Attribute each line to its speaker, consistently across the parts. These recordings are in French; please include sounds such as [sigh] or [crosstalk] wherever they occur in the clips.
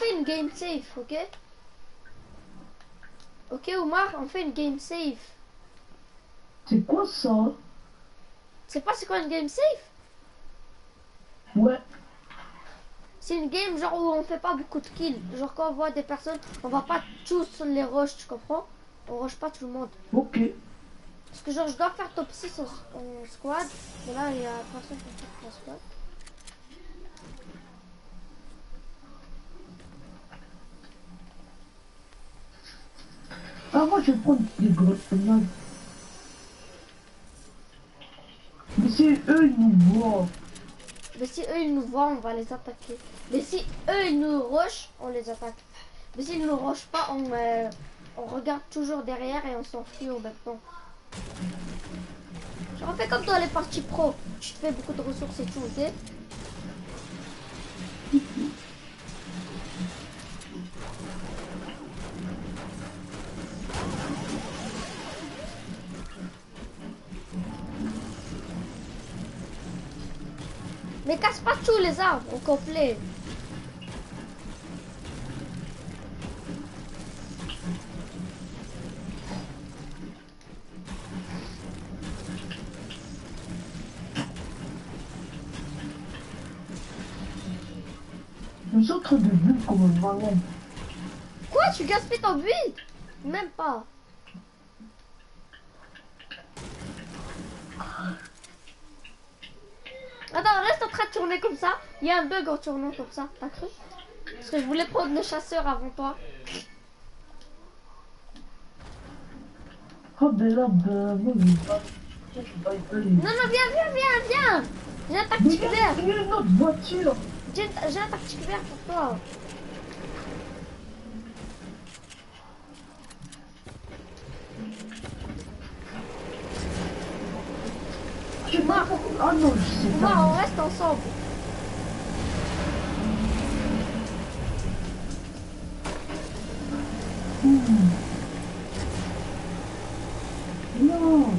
Speaker 1: fait une game safe, ok? Ok, Omar, on fait une game safe.
Speaker 2: C'est quoi ça?
Speaker 1: C'est pas c'est quoi une game safe?
Speaker 2: Ouais.
Speaker 1: C'est une game genre où on fait pas beaucoup de kills. Genre quand on voit des personnes, on va pas tous les rush, tu comprends? On rush pas tout le monde.
Speaker 2: Ok.
Speaker 1: Parce que genre je dois faire top 6 en, en squad. Et là il y a personne qui fait en squad.
Speaker 2: Ah, moi, je vais prendre des grenades. Mais si eux, ils nous voient.
Speaker 1: Mais si eux ils nous voient, on va les attaquer. Mais si eux ils nous rush, on les attaque. Mais s'ils nous rush pas, on, euh, on regarde toujours derrière et on s'enfuit au même temps. Genre on fait comme dans les parties pro. Tu te fais beaucoup de ressources et tout, ok? Mais casse pas tous les arbres au complet.
Speaker 2: Nous autres de but comme un malade.
Speaker 1: Quoi Tu gaspilles ton build Même pas. Attends, reste en train de tourner comme ça. Il y a un bug en tournant comme ça. T'as cru Parce que je voulais prendre le chasseur avant toi.
Speaker 2: Oh, ben ben.
Speaker 1: Non, non, viens, viens, viens, viens. J'ai un tactique vert. j'ai un tactique vert pour toi.
Speaker 2: Je sais pas pourquoi. Ah non, je sais
Speaker 1: Moi,
Speaker 2: pas.
Speaker 1: on reste ensemble.
Speaker 2: Hmm. Non.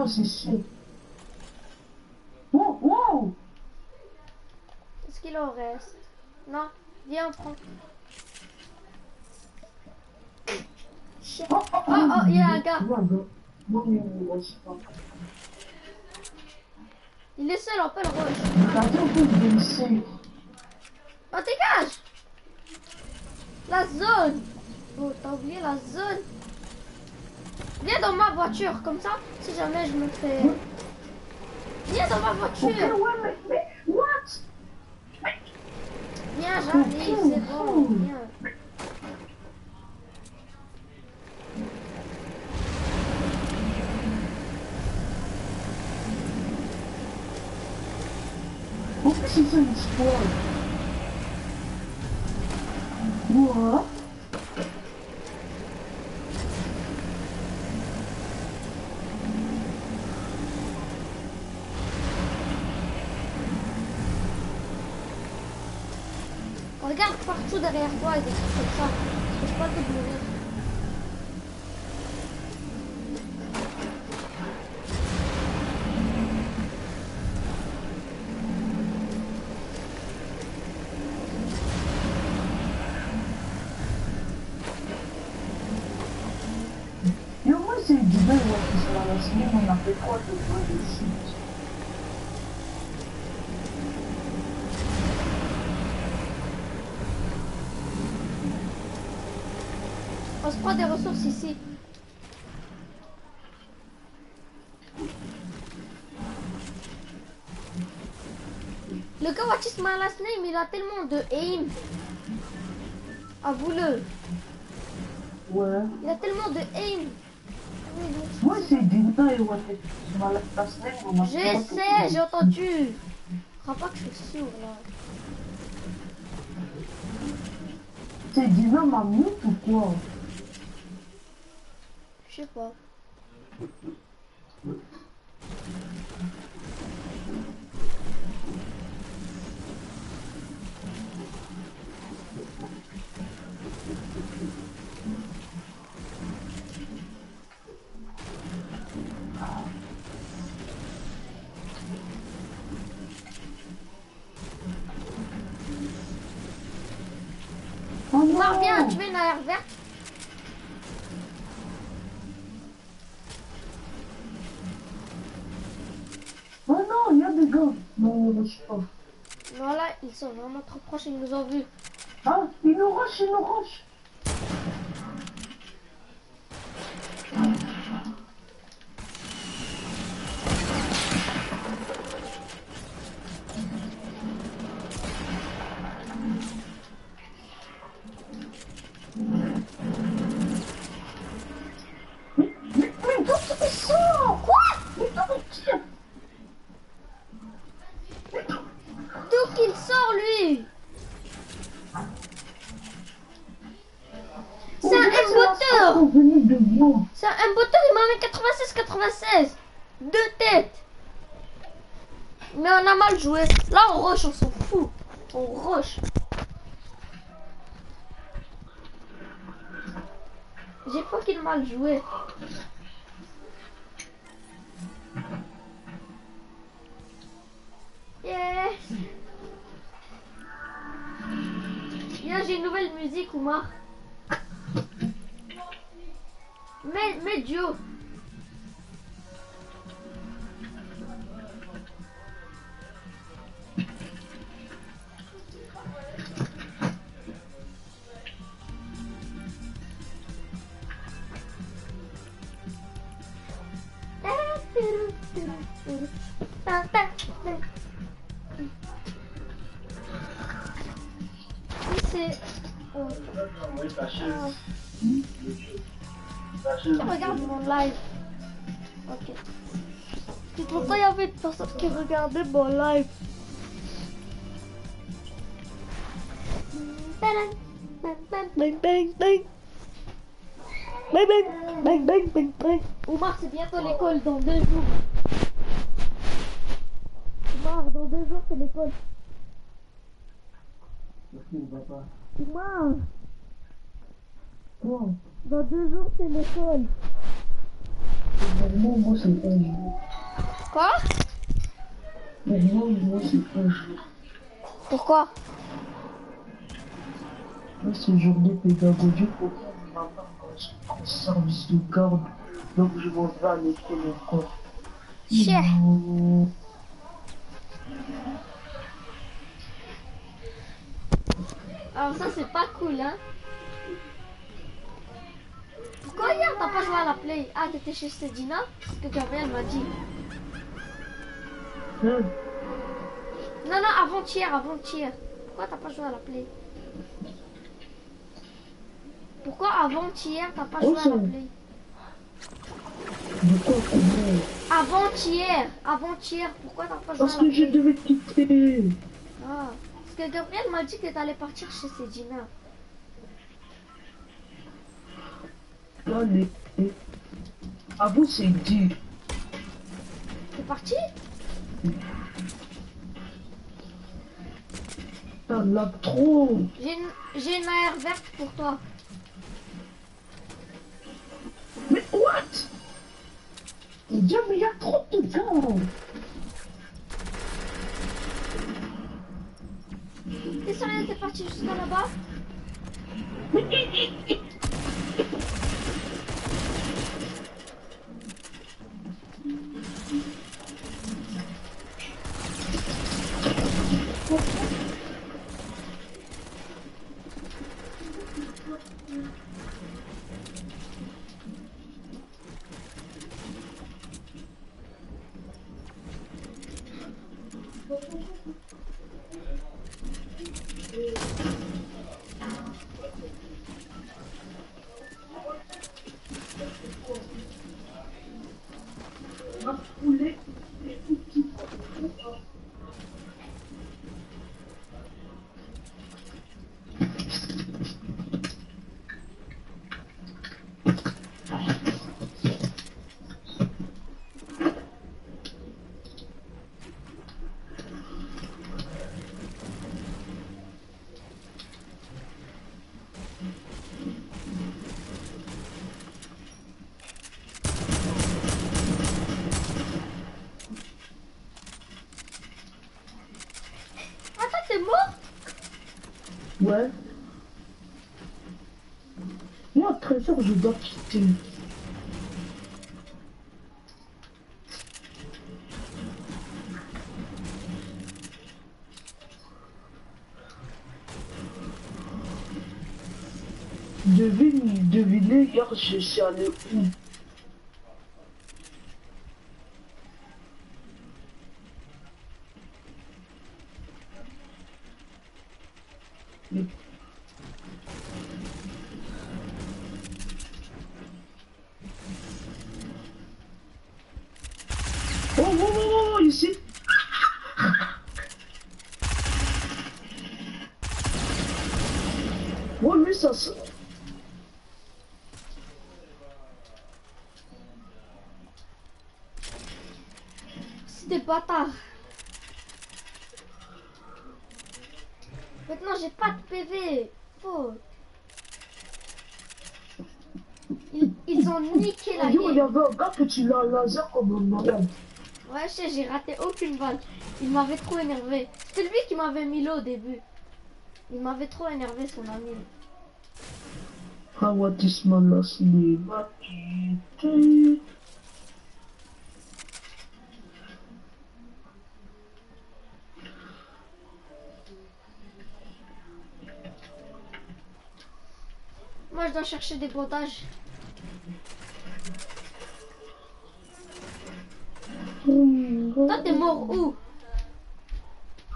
Speaker 2: L'avion, c'est sûr. Wow, wow.
Speaker 1: Est-ce qu'il en reste? Non Viens, prends. Chien.
Speaker 2: Oh, oh,
Speaker 1: Oh, oh, il y a un gars.
Speaker 2: Non, on.
Speaker 1: Il est seul, on peut le rush. Oh, dégage La zone Oh, t'as oublié la zone? Viens dans ma voiture, comme ça, si jamais je me fais... Viens dans ma voiture
Speaker 2: ouais, mais, mais, what?
Speaker 1: Viens, j'arrive, c'est bon, viens.
Speaker 2: Ça une squad. What?
Speaker 1: Regarde partout derrière toi et des trucs comme ça. Parce que je peux pas te mourir.
Speaker 2: Et au moins, c'est du bien, ouais, qui sont là la semaine, on a fait quoi de quoi de shit?
Speaker 1: Des ressources ici. Le gars, what is my last name Il a tellement de aim. Avoue-le.
Speaker 2: Ouais.
Speaker 1: Il a tellement de aim.
Speaker 2: Moi, c'est Dina et ta snake, on m'a
Speaker 1: Je sais, j'ai entendu. Crois pas que je suis sourd là.
Speaker 2: C'est Dina ma mute ou quoi?
Speaker 1: Je sais pas.
Speaker 2: Oh
Speaker 1: Omar,
Speaker 2: non
Speaker 1: viens, tu veux une arrière verte
Speaker 2: Oh non, il y a des gars. Non, je sais pas.
Speaker 1: Non, là, ils sont vraiment trop proches, ils nous ont vus.
Speaker 2: Ah, il nous rush, il nous rush. Mais, mais, mais d'où tu fais ça Quoi Mais d'où tu tires Mais d'où
Speaker 1: D'où qu'il sort, lui C'est un M-Moteur
Speaker 2: On venait de moi.
Speaker 1: C'est un M-Moteur, il m'a mis 96-96 Deux têtes Mais on a mal joué. Là, on rush, on s'en fout. On rush. J'ai pas qu'il c'est. oh. Ah. Regarde mon live. Ok. Trouves pas il y avait une personne qui regardait mon live Tadam. Bang, bang, bang, bang, bang. Bang, bang, bang, bang, bang, bang. Omar, c'est bientôt l'école dans deux jours. Omar, dans deux
Speaker 2: Quoi
Speaker 1: dans deux jours, c'est l'école.
Speaker 2: Normalement, moi, c'est un jour.
Speaker 1: Quoi
Speaker 2: Normalement, moi, c'est un jour.
Speaker 1: Pourquoi
Speaker 2: Là, c'est journée pédagogique pour en service de garde. Donc, je m'en vais à l'école encore. Mmh.
Speaker 1: Alors ça c'est pas cool hein. Pourquoi hier t'as pas joué à la play? Ah t'étais chez Sedina Ce que Gabriel m'a dit.
Speaker 2: Hein
Speaker 1: Non non avant-hier, avant-hier. Pourquoi t'as pas joué à la play? Pourquoi avant-hier t'as pas joué à la play? Avant-hier Avant-hier Pourquoi t'as pas joué
Speaker 2: Parce
Speaker 1: à la
Speaker 2: que je devais quitter.
Speaker 1: Ah. Parce que Gabriel m'a dit que t'allais partir chez Sedina.
Speaker 2: Allez. Ah vous, c'est dit.
Speaker 1: T'es parti?
Speaker 2: T'as là trop.
Speaker 1: J'ai une, j'ai une AR verte pour toi.
Speaker 2: Mais what? Dieu, mais il y a trop de Te
Speaker 1: strane te faccio su sta roba?
Speaker 2: Oh. Moi, à 13h, je dois quitter. Devine, devinez, hier, je suis Oh, oh, oh, oh, ici. Oh, lui, ça se...
Speaker 1: C'est des bâtards. Maintenant, j'ai pas de PV. Faut. Ils, ils ont niqué la
Speaker 2: Yo, il y
Speaker 1: game.
Speaker 2: avait un gars que tu l'as laser comme un malade.
Speaker 1: Ouais, je sais, j'ai raté aucune balle. Il m'avait trop énervé. C'était lui qui m'avait mis l'eau au début. Il m'avait trop énervé, son ami.
Speaker 2: Ah, what is my last name?
Speaker 1: Moi, je dois chercher des bandages. Toi, t'es mort où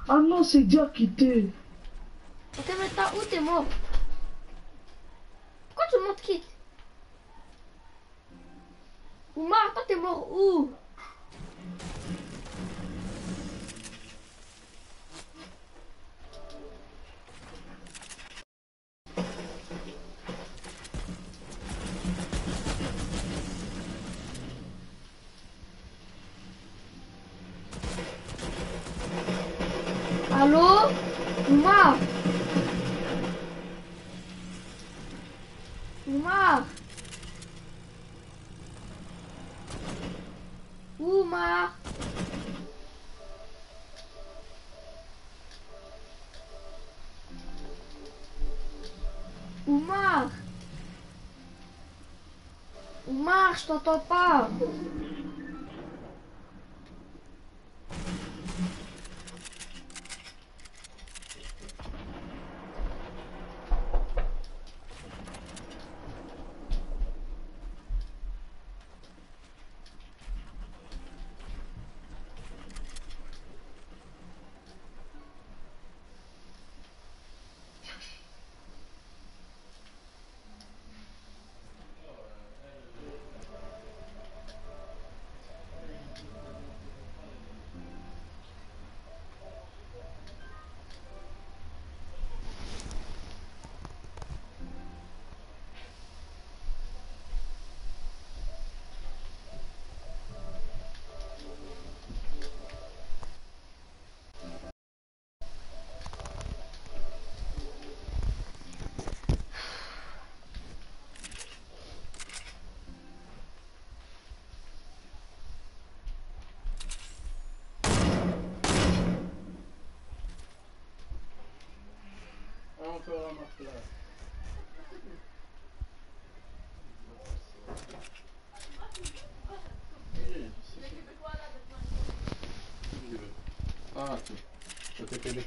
Speaker 2: Ah non, c'est déjà quitté.
Speaker 1: Ok, mais t'as où t'es mort Pourquoi tout le monde quitte Oumar, toi, t'es mort où Oumar,
Speaker 3: si. Je veux. Ah, tu, tu t'es fait des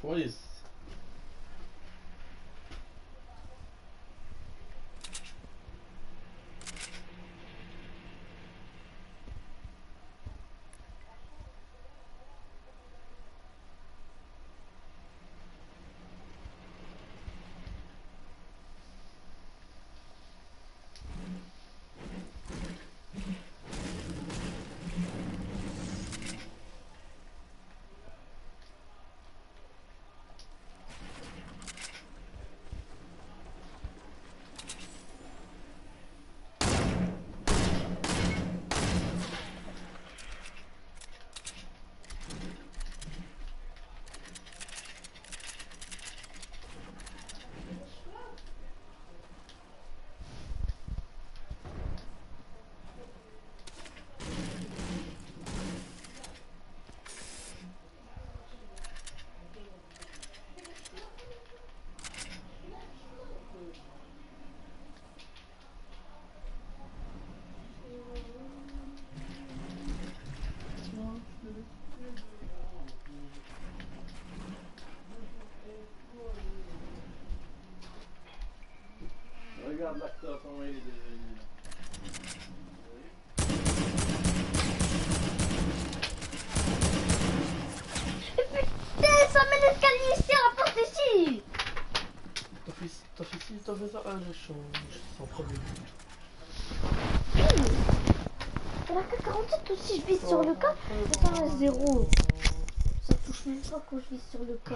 Speaker 4: ça met l'escalier ici à la porte ici
Speaker 1: T'as fait, t'as fait ci, t'as fait ça. Ah, je suis en, je suis en premier.
Speaker 4: Elle a que 47 aussi, je vis sur le cas, ça reste zéro. Ça touche même pas quand je vis sur le cas.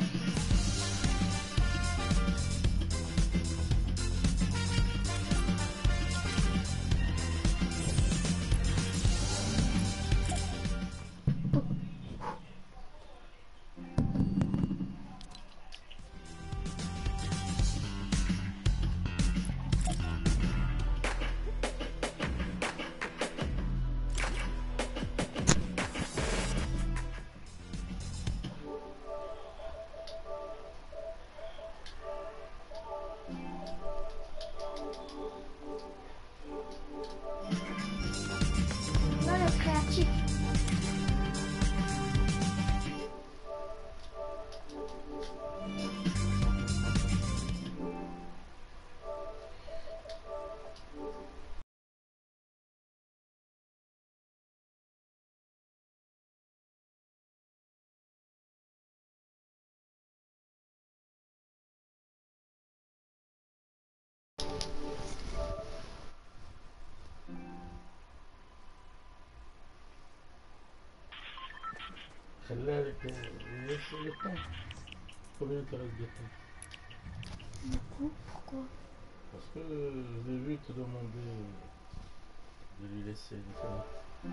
Speaker 1: le
Speaker 3: Combien restes de temps
Speaker 1: Pourquoi
Speaker 3: Parce que j'ai vu te demander de lui laisser le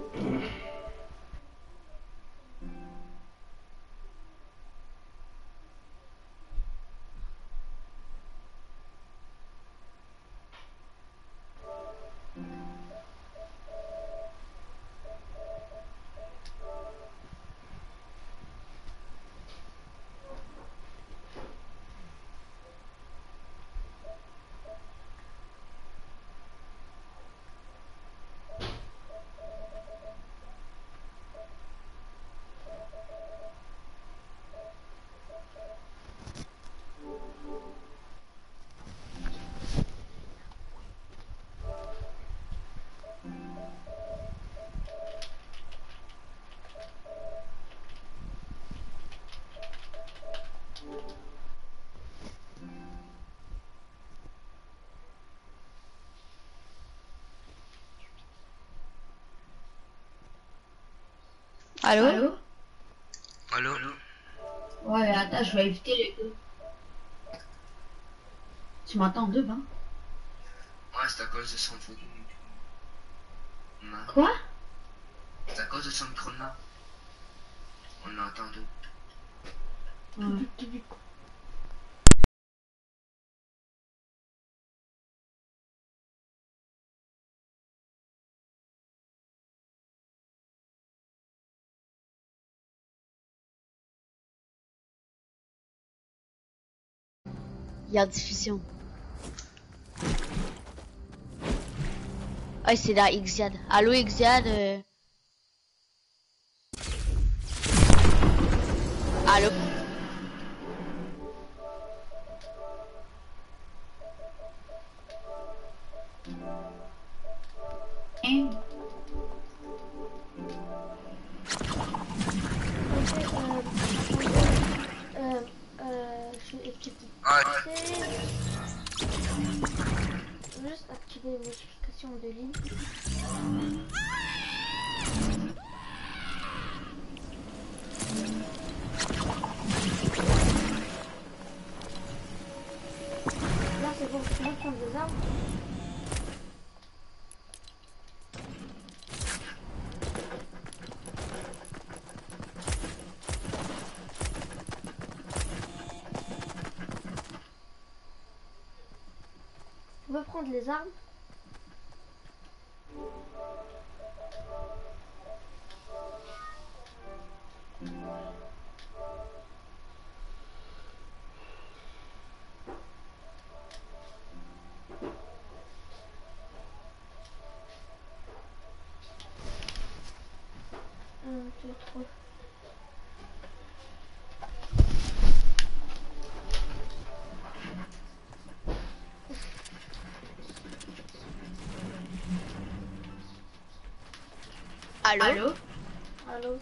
Speaker 3: Mm-hmm.
Speaker 5: Allô,
Speaker 6: Allô
Speaker 7: Allô
Speaker 6: Ouais, attends, je vais éviter les deux. Tu m'entends deux, hein
Speaker 7: Ouais, c'est à cause de son. Non,
Speaker 6: Quoi
Speaker 7: C'est à cause de son micro là. On entend deux.
Speaker 6: Ouais.
Speaker 1: Dis quoi
Speaker 5: Guerre diffusion. Ouais, c'est la Xiad. Allô Xiad euh... Allô?
Speaker 1: De ligne. Là c'est bon, je peux prendre des armes. Je peux prendre les armes.
Speaker 5: Allô,
Speaker 8: Allô
Speaker 1: Allô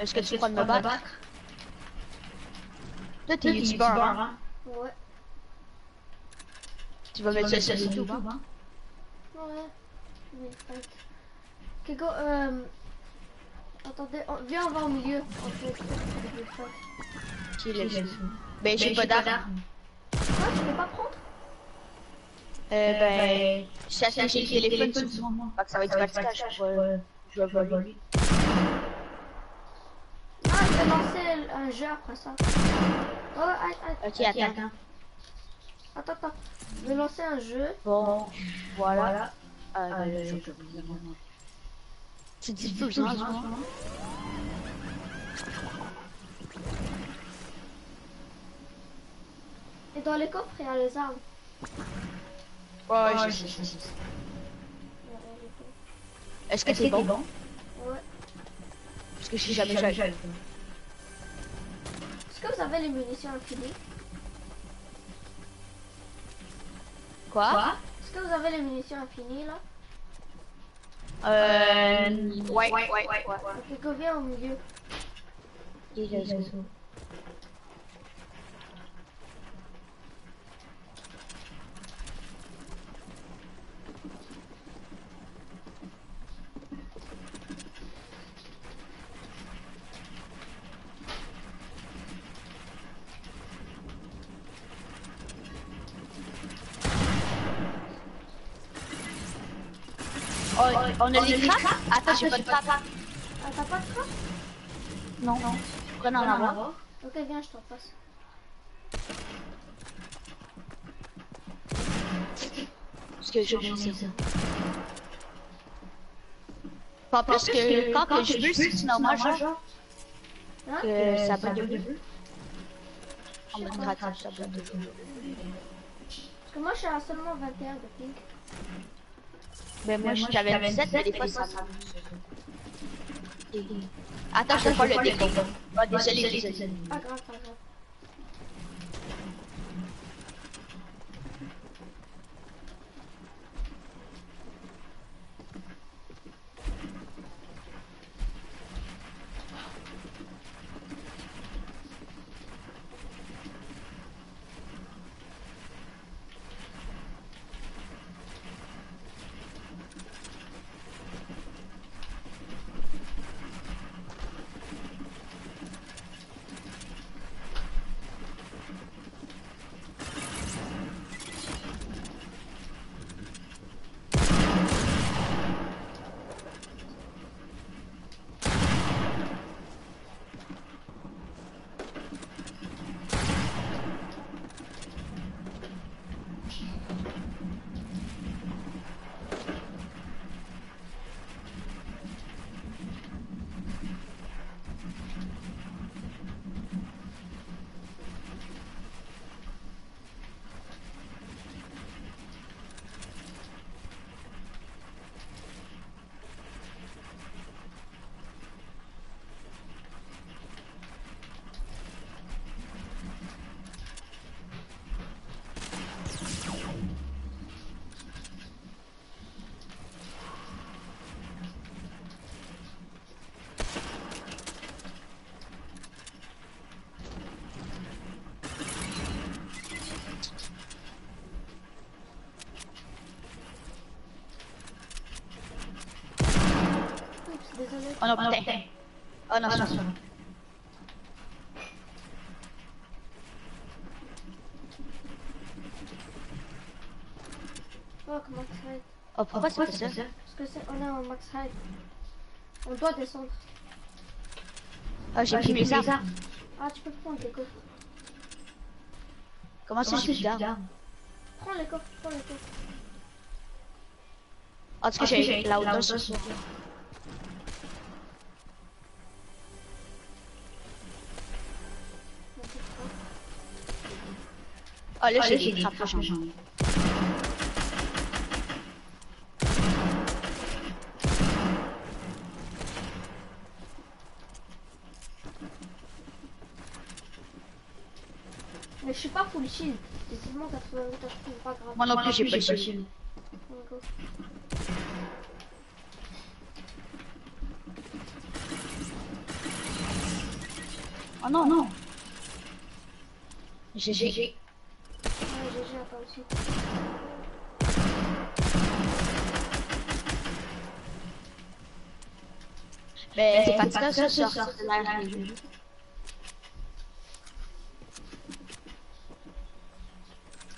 Speaker 5: Est-ce que tu crois de me battre Toi, t'es
Speaker 8: T'es
Speaker 5: youtubeur,
Speaker 8: youtubeur,
Speaker 5: hein
Speaker 1: Ouais.
Speaker 5: Tu vas
Speaker 8: Tu
Speaker 5: mettre ça sur YouTube,
Speaker 8: YouTube,
Speaker 5: hein
Speaker 1: Ouais. Go, euh... Attendez, on- viens, on va au milieu. On fait ce que je vais faire.
Speaker 5: Qui laisse Ben, j'ai pas d'arme.
Speaker 1: Quoi, tu peux pas prendre
Speaker 5: Euh, ben,
Speaker 8: Ben,
Speaker 5: j'ai le téléphone sur moi. Fait que ça va être pour euh, jouer à voler.
Speaker 1: Ah, je vais lancer un jeu après ça. Oh, aïe, aïe.
Speaker 5: Ok, attends.
Speaker 1: Attends, attends. Je vais lancer un jeu.
Speaker 5: Bon, voilà.
Speaker 8: Voilà.
Speaker 5: Euh,
Speaker 8: Euh,
Speaker 5: ben,
Speaker 8: je-
Speaker 5: je- Tu
Speaker 8: Tu
Speaker 5: diffuses,
Speaker 8: diffuses,
Speaker 5: hein,
Speaker 1: Et dans les coffres, il y a les armes.
Speaker 5: Ouais,
Speaker 8: Ouais,
Speaker 5: je sais.
Speaker 8: sais, je sais.
Speaker 1: Il y a les coffres.
Speaker 5: Est-ce que t'es
Speaker 8: t'es
Speaker 5: bon
Speaker 1: Ouais.
Speaker 5: Parce que je suis jamais joué.
Speaker 1: Est-ce que vous avez les munitions infinies
Speaker 5: Quoi
Speaker 8: Quoi
Speaker 1: Est-ce que vous avez les munitions infinies là
Speaker 5: Euh... Ouais, ouais,
Speaker 8: ouais,
Speaker 5: ouais,
Speaker 8: ouais,
Speaker 5: ouais.
Speaker 1: Au milieu.
Speaker 5: On a les trappes? Attends, j'ai pas de trappe.
Speaker 1: Ah, t'as pas de trappe
Speaker 5: Non, non. Pourquoi en avoir
Speaker 1: Ok, viens, je t'en passe.
Speaker 5: Parce que je veux ça. Pas plus que quand que je veux, c'est normal, genre,
Speaker 1: Hein?
Speaker 5: Que ça
Speaker 8: ça
Speaker 5: va de bleu. En mode gratuit, ça va de bleu.
Speaker 1: Parce que moi, je suis à seulement 21 de ping.
Speaker 5: Ben moi, je t'avais 17, mais des fois, ça m'amuse. Attends, je fais pas le déco. Désolé, désolé.
Speaker 1: Pas grave, pas grave.
Speaker 5: Oh non, putain. Oh non, ça va.
Speaker 1: Oh, comment ça
Speaker 5: Oh, pourquoi c'est pas ça?
Speaker 1: Parce que c'est... On est en max height. On doit descendre.
Speaker 5: Oh, j'ai pris mes armes.
Speaker 1: Ah, tu peux prendre les coffres.
Speaker 5: Comment ça, j'ai plus d'armes
Speaker 1: Prends les coffres, prends les coffres.
Speaker 5: En tout cas, j'ai la hauteur. Là, j'ai des.
Speaker 1: Mais je suis pas full shield. C'est seulement 88 HP, pas grave.
Speaker 5: Moi non plus, j'ai pas de shield. Oh non, non. GG
Speaker 1: à toi aussi.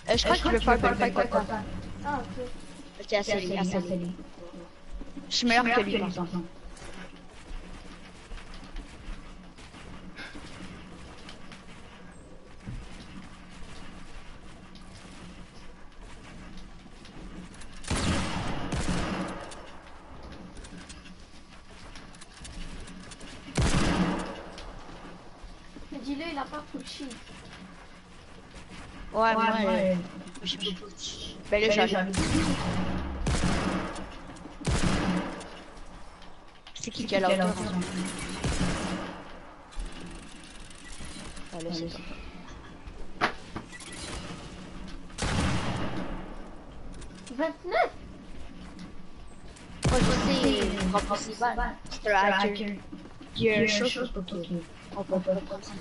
Speaker 5: Euh, je crois que je vais faire le fight quoi.
Speaker 1: Ah, ok.
Speaker 5: Ok, assez, assez, assez. Je suis meilleur que lui, par exemple.
Speaker 1: Mais dis-le, il a pas full shield.
Speaker 5: Ouais, moi, euh, de... Ben là, j'ai C'est qui qui a moment Ah, là, c'est ça.
Speaker 1: Vingt-neuf!
Speaker 5: Moi, je sais, mon principal, c'est un hacker. Il y a une chose pour. On peut pas ça.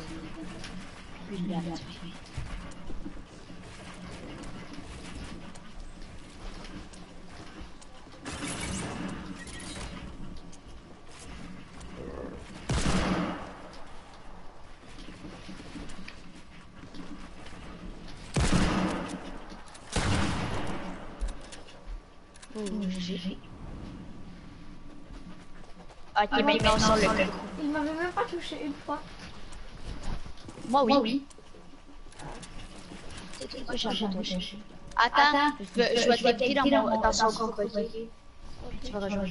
Speaker 5: Le coup.
Speaker 1: Il m'avait même pas touché une fois.
Speaker 5: Moi, oui. oui. C'est quoi j'ai touché Attends, je je veux t'aider dans, mon, dans son Tu vas rejoindre.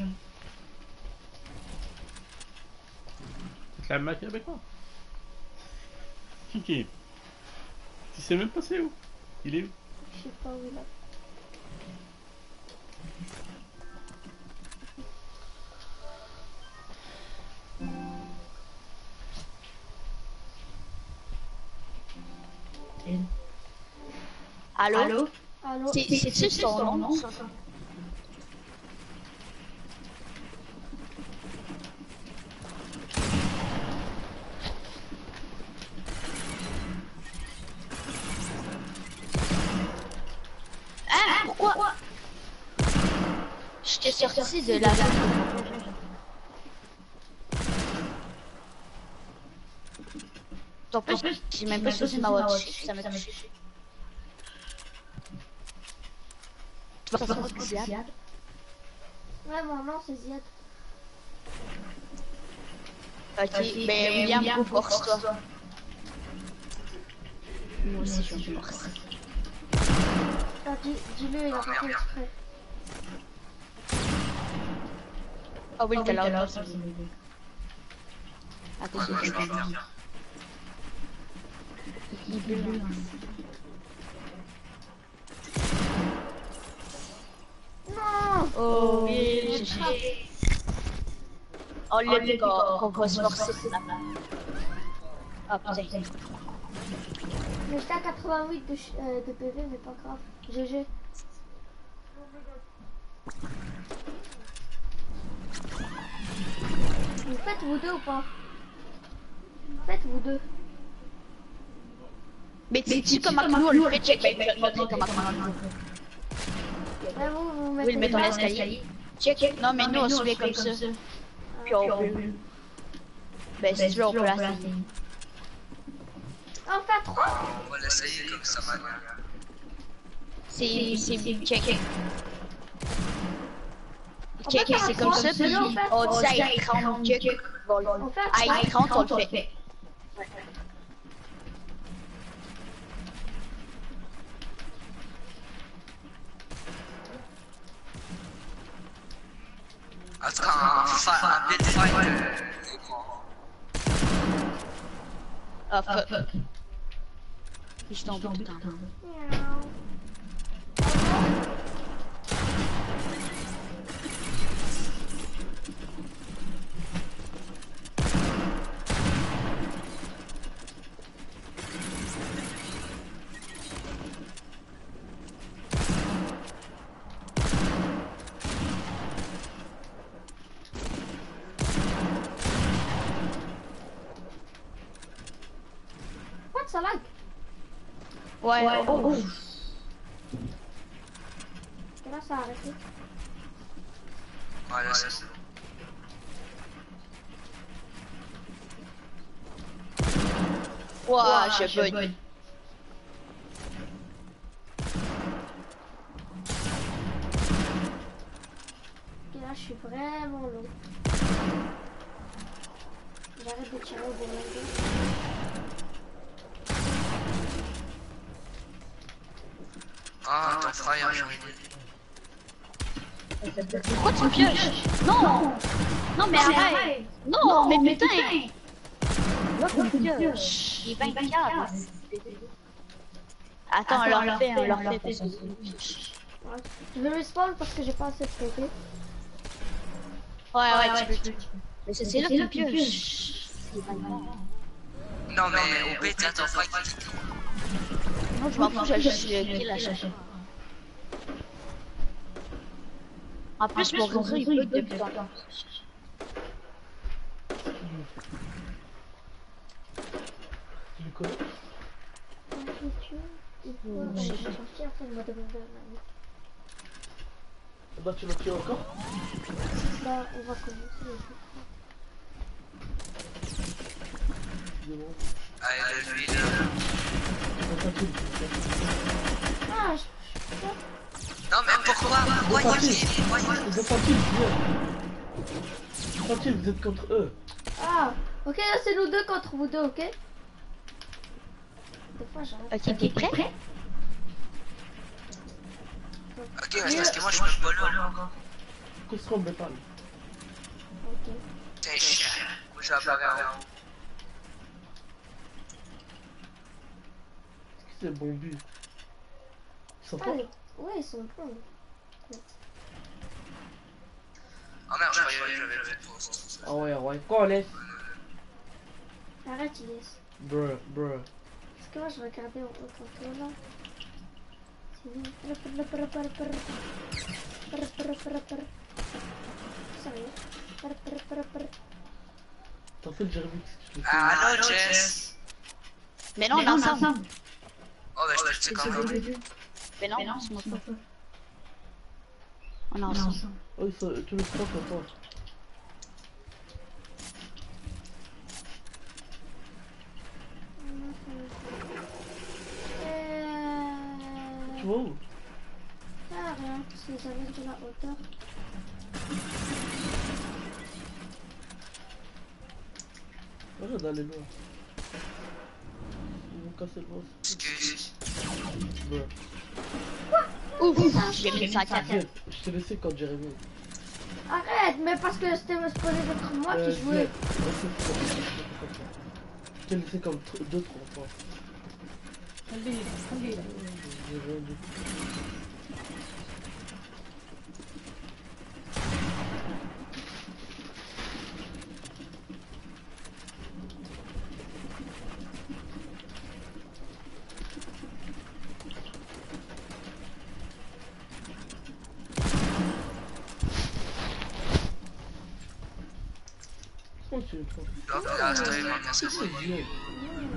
Speaker 3: C'est un mec avec moi. Ok. Tu sais même pas c'est où? Il est où?
Speaker 1: Je sais pas où il est.
Speaker 5: Allô?
Speaker 8: Allô?
Speaker 1: Allô?
Speaker 5: C'est son nom Ah, pourquoi? Je t'ai sorti de la Donc, j'ai même pas choisi ma watch, ça m'a touché. Tu vas savoir ce que c'est
Speaker 1: Ouais, mon nom c'est Ziad.
Speaker 5: Ok, mais William, faut force toi. Moi aussi, je suis force.
Speaker 1: Ah, dis- dis-le, il a pas fait exprès.
Speaker 5: Ah oui, t'as l'air
Speaker 7: Ouais,
Speaker 5: Attends,
Speaker 7: moi, je vais.
Speaker 1: Non
Speaker 5: Oh oui, j'ai. Oh le gars, qu'on va se forcer c'est la Ah putain.
Speaker 1: J'étais à 88 de, ch- euh, de PV, mais pas grave. GG. Vous faites vous deux ou pas? Faites vous deux.
Speaker 5: Mais tu dis comment nous on le fait, check, ben,
Speaker 1: vous
Speaker 5: Oui, le mettre dans
Speaker 1: les-
Speaker 5: l'escalier. Check, non mais nous on se fait comme ça.
Speaker 1: Ah,
Speaker 5: puis on peut. Ben, on peut l'essayer.
Speaker 1: On fait trois.
Speaker 7: On va l'essayer comme ça manière.
Speaker 5: C'est. C'est. Check. Check, c'est comme ça,
Speaker 1: puis on
Speaker 5: dit à check.
Speaker 1: On fait.
Speaker 5: À écran, on le fait.
Speaker 7: En tout cas, un, fa- un bit fight. euh,
Speaker 5: Ah, fuck. Je suis tombé tout en
Speaker 1: ça lag?
Speaker 5: Ouais, oh, oh.
Speaker 1: Et là, ça a arrêté.
Speaker 7: Voilà, c'est ça.
Speaker 5: Ouah, je bug.
Speaker 1: Et là, je suis vraiment low. J'arrête de tirer au bon angle.
Speaker 7: Ton frère, j'ai
Speaker 5: Pourquoi tu me pièges Non Non, mais arrête Non, mais putain Pourquoi tu me Il est bien calme. Attends, on leur fait, on leur fait.
Speaker 1: Je vais respawn parce que j'ai pas assez de PP.
Speaker 5: Ouais, ouais, tu peux. Mais c'est là que tu pièges.
Speaker 7: Non, mais au bêta, ton frère,
Speaker 5: Non, je m'en fous, j'ai kill à chaque fois. En plus, mon réseau, il bug depuis longtemps.
Speaker 4: Tu le connais
Speaker 1: Je suis sorti après de me demander un ami.
Speaker 4: Bah tu l'as tué encore
Speaker 1: Bah, on va commencer.
Speaker 7: Allez.
Speaker 1: Ah, je...
Speaker 7: Non, mais pourquoi Pourquoi il
Speaker 4: viens Les infantiles, vous êtes contre eux
Speaker 1: ah, ok, là c'est nous deux contre vous deux, ok Des fois j'arrête.
Speaker 5: Ok, t'es prêt
Speaker 7: Ok, c'est parce que moi, je peux pas là.
Speaker 4: Construis en métal.
Speaker 1: Ok.
Speaker 7: T'es chien. Moi, j'ai apparaît en haut.
Speaker 4: Est-ce que c'est bon but Ils sont forts
Speaker 1: les- ouais, ils sont bons.
Speaker 7: Oh merde, je croyais que j'avais le fait post.
Speaker 4: Ah ouais, ouais. Quoi on laisse
Speaker 1: Arrête, il laisse.
Speaker 4: Bruh, bruh.
Speaker 1: Parce que moi je regardais en haut contre là. C'est nous. Prr, prr, prr, prr, prr. Prr, prr, prr, prr. Sérieux Prr, prr, prr, prr.
Speaker 4: T'en fais le Jervix. je le fais.
Speaker 7: Ah, allô, Jess
Speaker 5: Mais non, on est ensemble.
Speaker 7: Oh, bah, je te sais quand même.
Speaker 5: Mais non, non, c'est moi pas. On est ensemble.
Speaker 4: Oh, ils sont... tu le prends pour toi. Tu
Speaker 1: Euh...
Speaker 4: vois où
Speaker 1: Ah, rien, parce qu'ils avaient de la hauteur.
Speaker 4: Regarde d'aller loin. Ils vont casser le boss.
Speaker 7: Excuse.
Speaker 5: Ouf, j'ai mis ça à 4.
Speaker 4: Viens, je t'ai laissé quand Jérémy.
Speaker 1: Arrête, mais parce que c'était supposé être moi
Speaker 4: Euh,
Speaker 1: qui
Speaker 4: ça. Je t'ai laissé comme 2-3 fois. J'ai rien dit. Pourquoi tu le prends
Speaker 7: Ça.
Speaker 4: C'est idiot.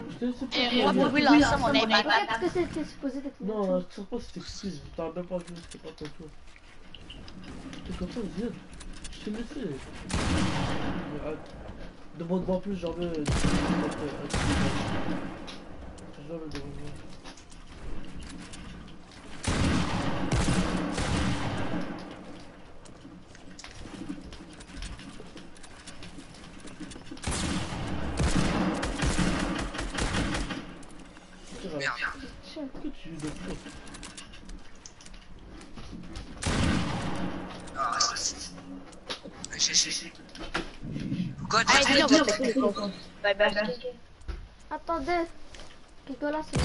Speaker 4: Je t'ai laissé
Speaker 5: Et
Speaker 4: pas.
Speaker 1: que c'était supposé.
Speaker 4: Non, je sais si t'excuses, t'as même pas vu, c'était pas ton tour. T'es comme ça, viens. Je t'ai laissé. Demande-moi plus, j'en veux. euh, J'en veux, demande-moi.
Speaker 7: Merde.
Speaker 4: Pourquoi tu joues de fou
Speaker 7: Ah, c'est... J'ai, j'ai, j'ai. Pourquoi tu
Speaker 5: Allez,
Speaker 7: as
Speaker 5: viens, on va couper. Bye bye.
Speaker 1: Attendez. Nicolas, c'est.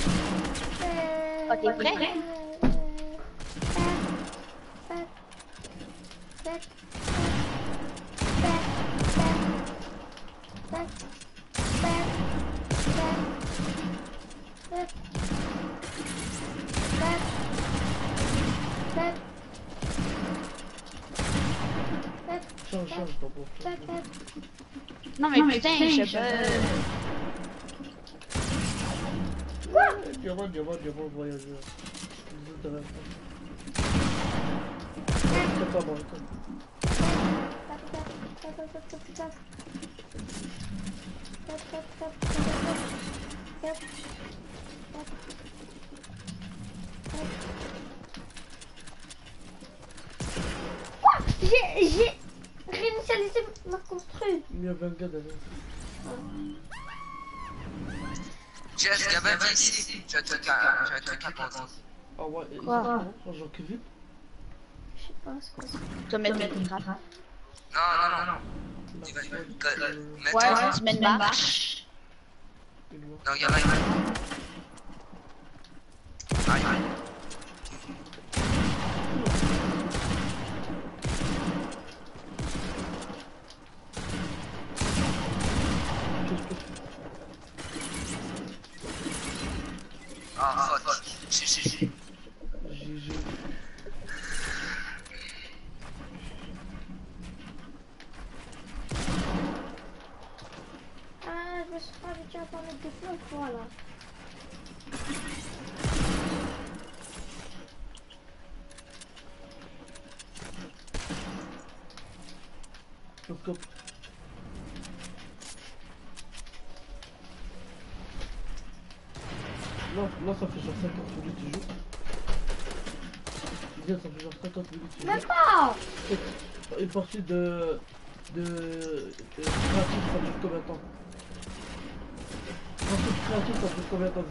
Speaker 5: Oh, t'es prêt
Speaker 4: Change, change, t'en prends.
Speaker 5: Non mais putain, je sais pas.
Speaker 4: Diamant, diamant, diamant, voyageur. Je vous intéresse pas. C'est
Speaker 1: j'ai réinitialisé ma construit.
Speaker 4: Il y avait un gars derrière.
Speaker 7: Jess, Gabin, viens ici. Penser.
Speaker 4: Ah ouais,
Speaker 1: Quoi
Speaker 4: genre Kevin
Speaker 1: Je sais pas c'est quoi ça.
Speaker 5: Tu vas mettre une trappe.
Speaker 7: Non, non, non, non. Tu vas,
Speaker 4: Euh,
Speaker 7: mets-toi.
Speaker 5: Ouais, tu mets une marche.
Speaker 4: une voix.
Speaker 7: Non. Aïe, aïe. Ah, fuck. J'ai, j'ai, j'ai.
Speaker 1: Ah, je me suis pas habituée à pas mettre des voilà.
Speaker 4: Là, là, ça fait genre 50 minutes ça fait genre 50 minutes
Speaker 1: Même pas
Speaker 4: Une partie de. de. de créatif, ça dure combien de temps Partie de créatif, ça dure combien de temps,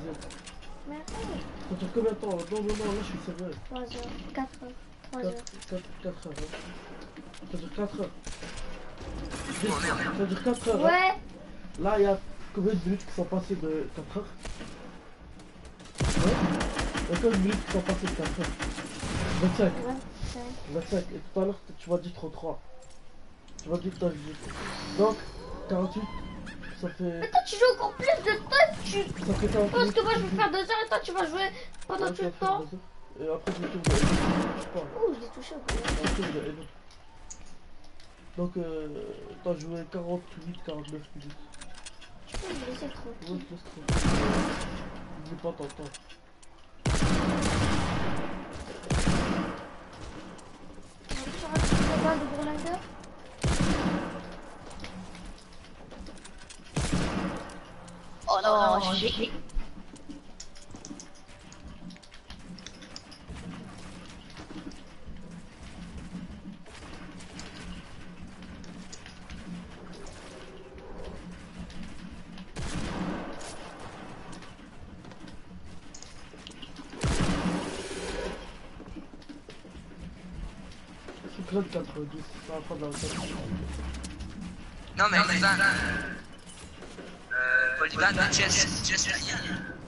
Speaker 1: Mais
Speaker 4: Ça dure combien de temps Non, non, non, là, je suis sérieux.
Speaker 1: 3 heures, 4 heures, 3
Speaker 4: 4,
Speaker 1: heures.
Speaker 4: 4, 4 heures. hein. Ça dure 4 heures.
Speaker 7: Oh.
Speaker 4: Ça dure 4 heures. hein.
Speaker 1: Ouais
Speaker 4: Là, il y a combien de minutes qui sont passées de 4 heures Ouais Il y a combien de minutes qui sont passées de 4 heures 25.
Speaker 1: Ouais, c'est
Speaker 4: 25. Et tout à l'heure, tu m'as dit 33. Tu m'as dit que t'as dit. Donc, 48, ça fait.
Speaker 1: Mais toi, tu joues encore plus de temps, tu
Speaker 4: Ça fait 48
Speaker 1: penses que moi je vais faire 2 heures et toi tu vas jouer pendant
Speaker 4: Ouais,
Speaker 1: tout le temps.
Speaker 4: Et après, je me tourne de Je
Speaker 1: l'ai touché.
Speaker 4: Donc, euh, t'as joué 48, 49 minutes.
Speaker 1: Tu peux me laisser
Speaker 4: Ouais,
Speaker 1: tranquille.
Speaker 4: je laisse tranquille. N'oublie pas ton temps.
Speaker 1: Tu rajoutes le bas de Bourlander
Speaker 5: Oh non, j'ai.
Speaker 4: Je suis plein de 90, ça va prendre dans le temps.
Speaker 7: Non, mais Polyvan. Euh, Polyvan, Jess, Jess, rien.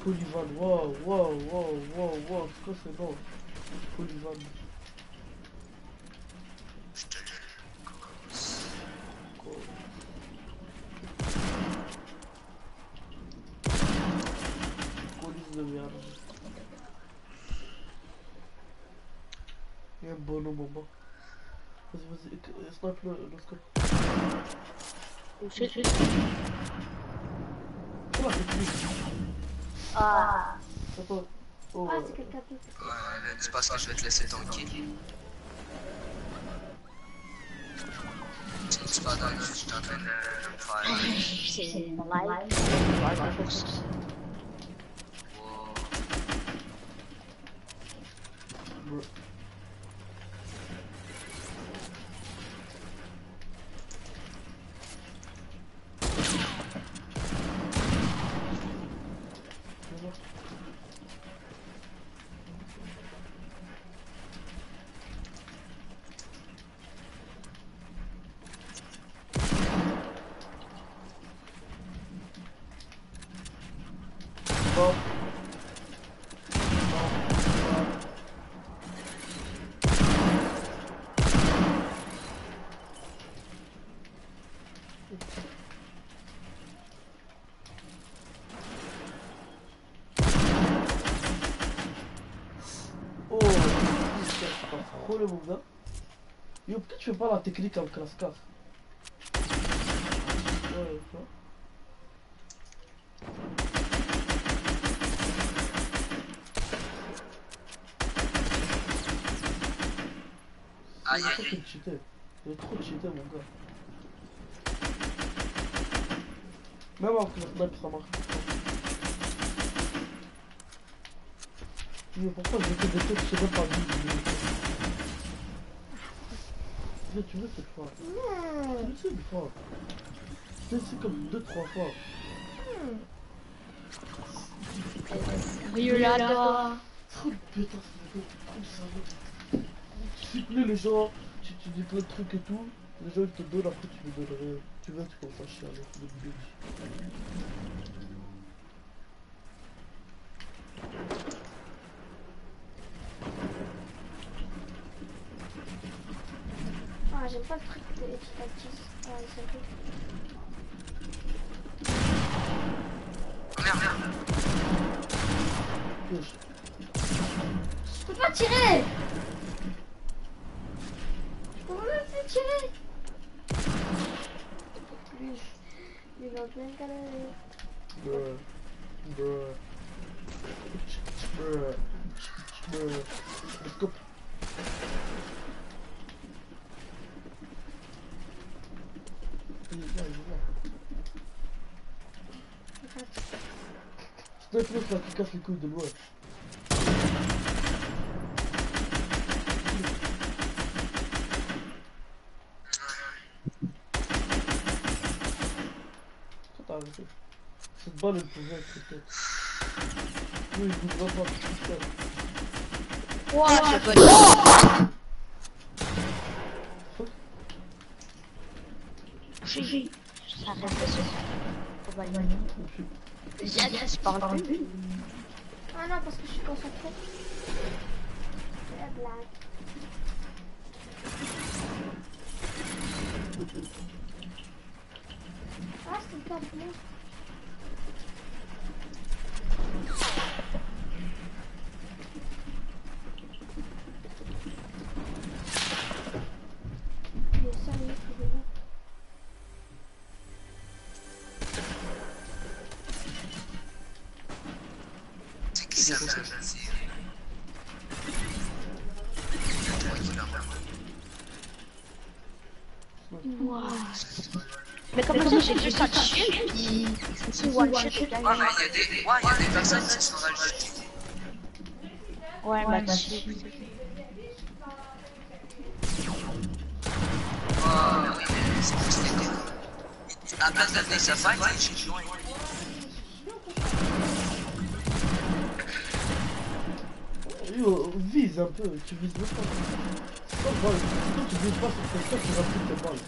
Speaker 4: Polyvan, wow, wow, wow, wow, wow, c'est quoi ce nom? Polyvan.
Speaker 7: Je te le
Speaker 4: quoi. Police de merde. Il y a un bonhomme en bas. Vas-y, vas-y, euh, snipe le, le scope.
Speaker 5: Je- je-
Speaker 4: Comment c'est lui
Speaker 5: Ah.
Speaker 4: Attends. Oh,
Speaker 1: Ah,
Speaker 4: euh,
Speaker 1: c'est quelqu'un d'autre.
Speaker 7: Ouais, c'est parce que je vais te laisser me C'est pas dingue, je suis en train de de me faire.
Speaker 5: C'est mon live. Ouais, ouais, faut que ça.
Speaker 7: Wow.
Speaker 4: Bro. Bon. Oh, putain, c'est là. Yo, pourquoi tu fais pas la technique avec Lascar Ouais, vois.
Speaker 7: Aïe,
Speaker 4: Il
Speaker 7: aïe, aïe.
Speaker 4: Il est trop cheaté, mon gars. Même le snipe, ça marche. Mais pourquoi j'ai fait des trucs que je sais même pas vu Tu veux cette fois
Speaker 1: Non.
Speaker 4: Tu sais une fois. Tu sais, c'est comme deux, trois fois.
Speaker 5: Sérieux là, toi
Speaker 4: Trop de putain, c'est trop sérieux. Tu supplées les gens, tu, tu dis plein de trucs et tout. Les gens ils te donnent, après tu me donnes rien. Tu veux, tu commences à chialer. Le bitch.
Speaker 1: Ah, j'aime pas le truc de éducatif. Ah, c'est cool.
Speaker 7: Oh, Merde, merde.
Speaker 4: Wesh.
Speaker 1: Je peux pas tirer Je peux même plus tirer Lui, il va bien galérer.
Speaker 4: Bruh. Bruh. Bruh. Bruh. Let's go. Il est là, il est là. Snipe l'autre là qui casse les couilles de loin. Ça t'a arrêté. Cette balle elle pouvait être peut-être. Oui, il bougera pas, putain.
Speaker 5: Ouah, je sais pas. GG. Ça reste ça. Probablement. Yes, je parle plus.
Speaker 1: Ah non, parce que je suis blague. Ah, c'est pas bon.
Speaker 7: Ça,
Speaker 5: j'ai juste puis one shot et
Speaker 7: Ouais, mais des, ouais, il y a des personnes qui sont rajoutées.
Speaker 5: Ouais, bah, dessus.
Speaker 7: Oh, mais oui, mais c'est des cons. À la place d'amener sa fight, est loin.
Speaker 4: Yo, vise un peu, tu vises balle. Si tu vises pas sur quelqu'un, tu vas plus tes balles.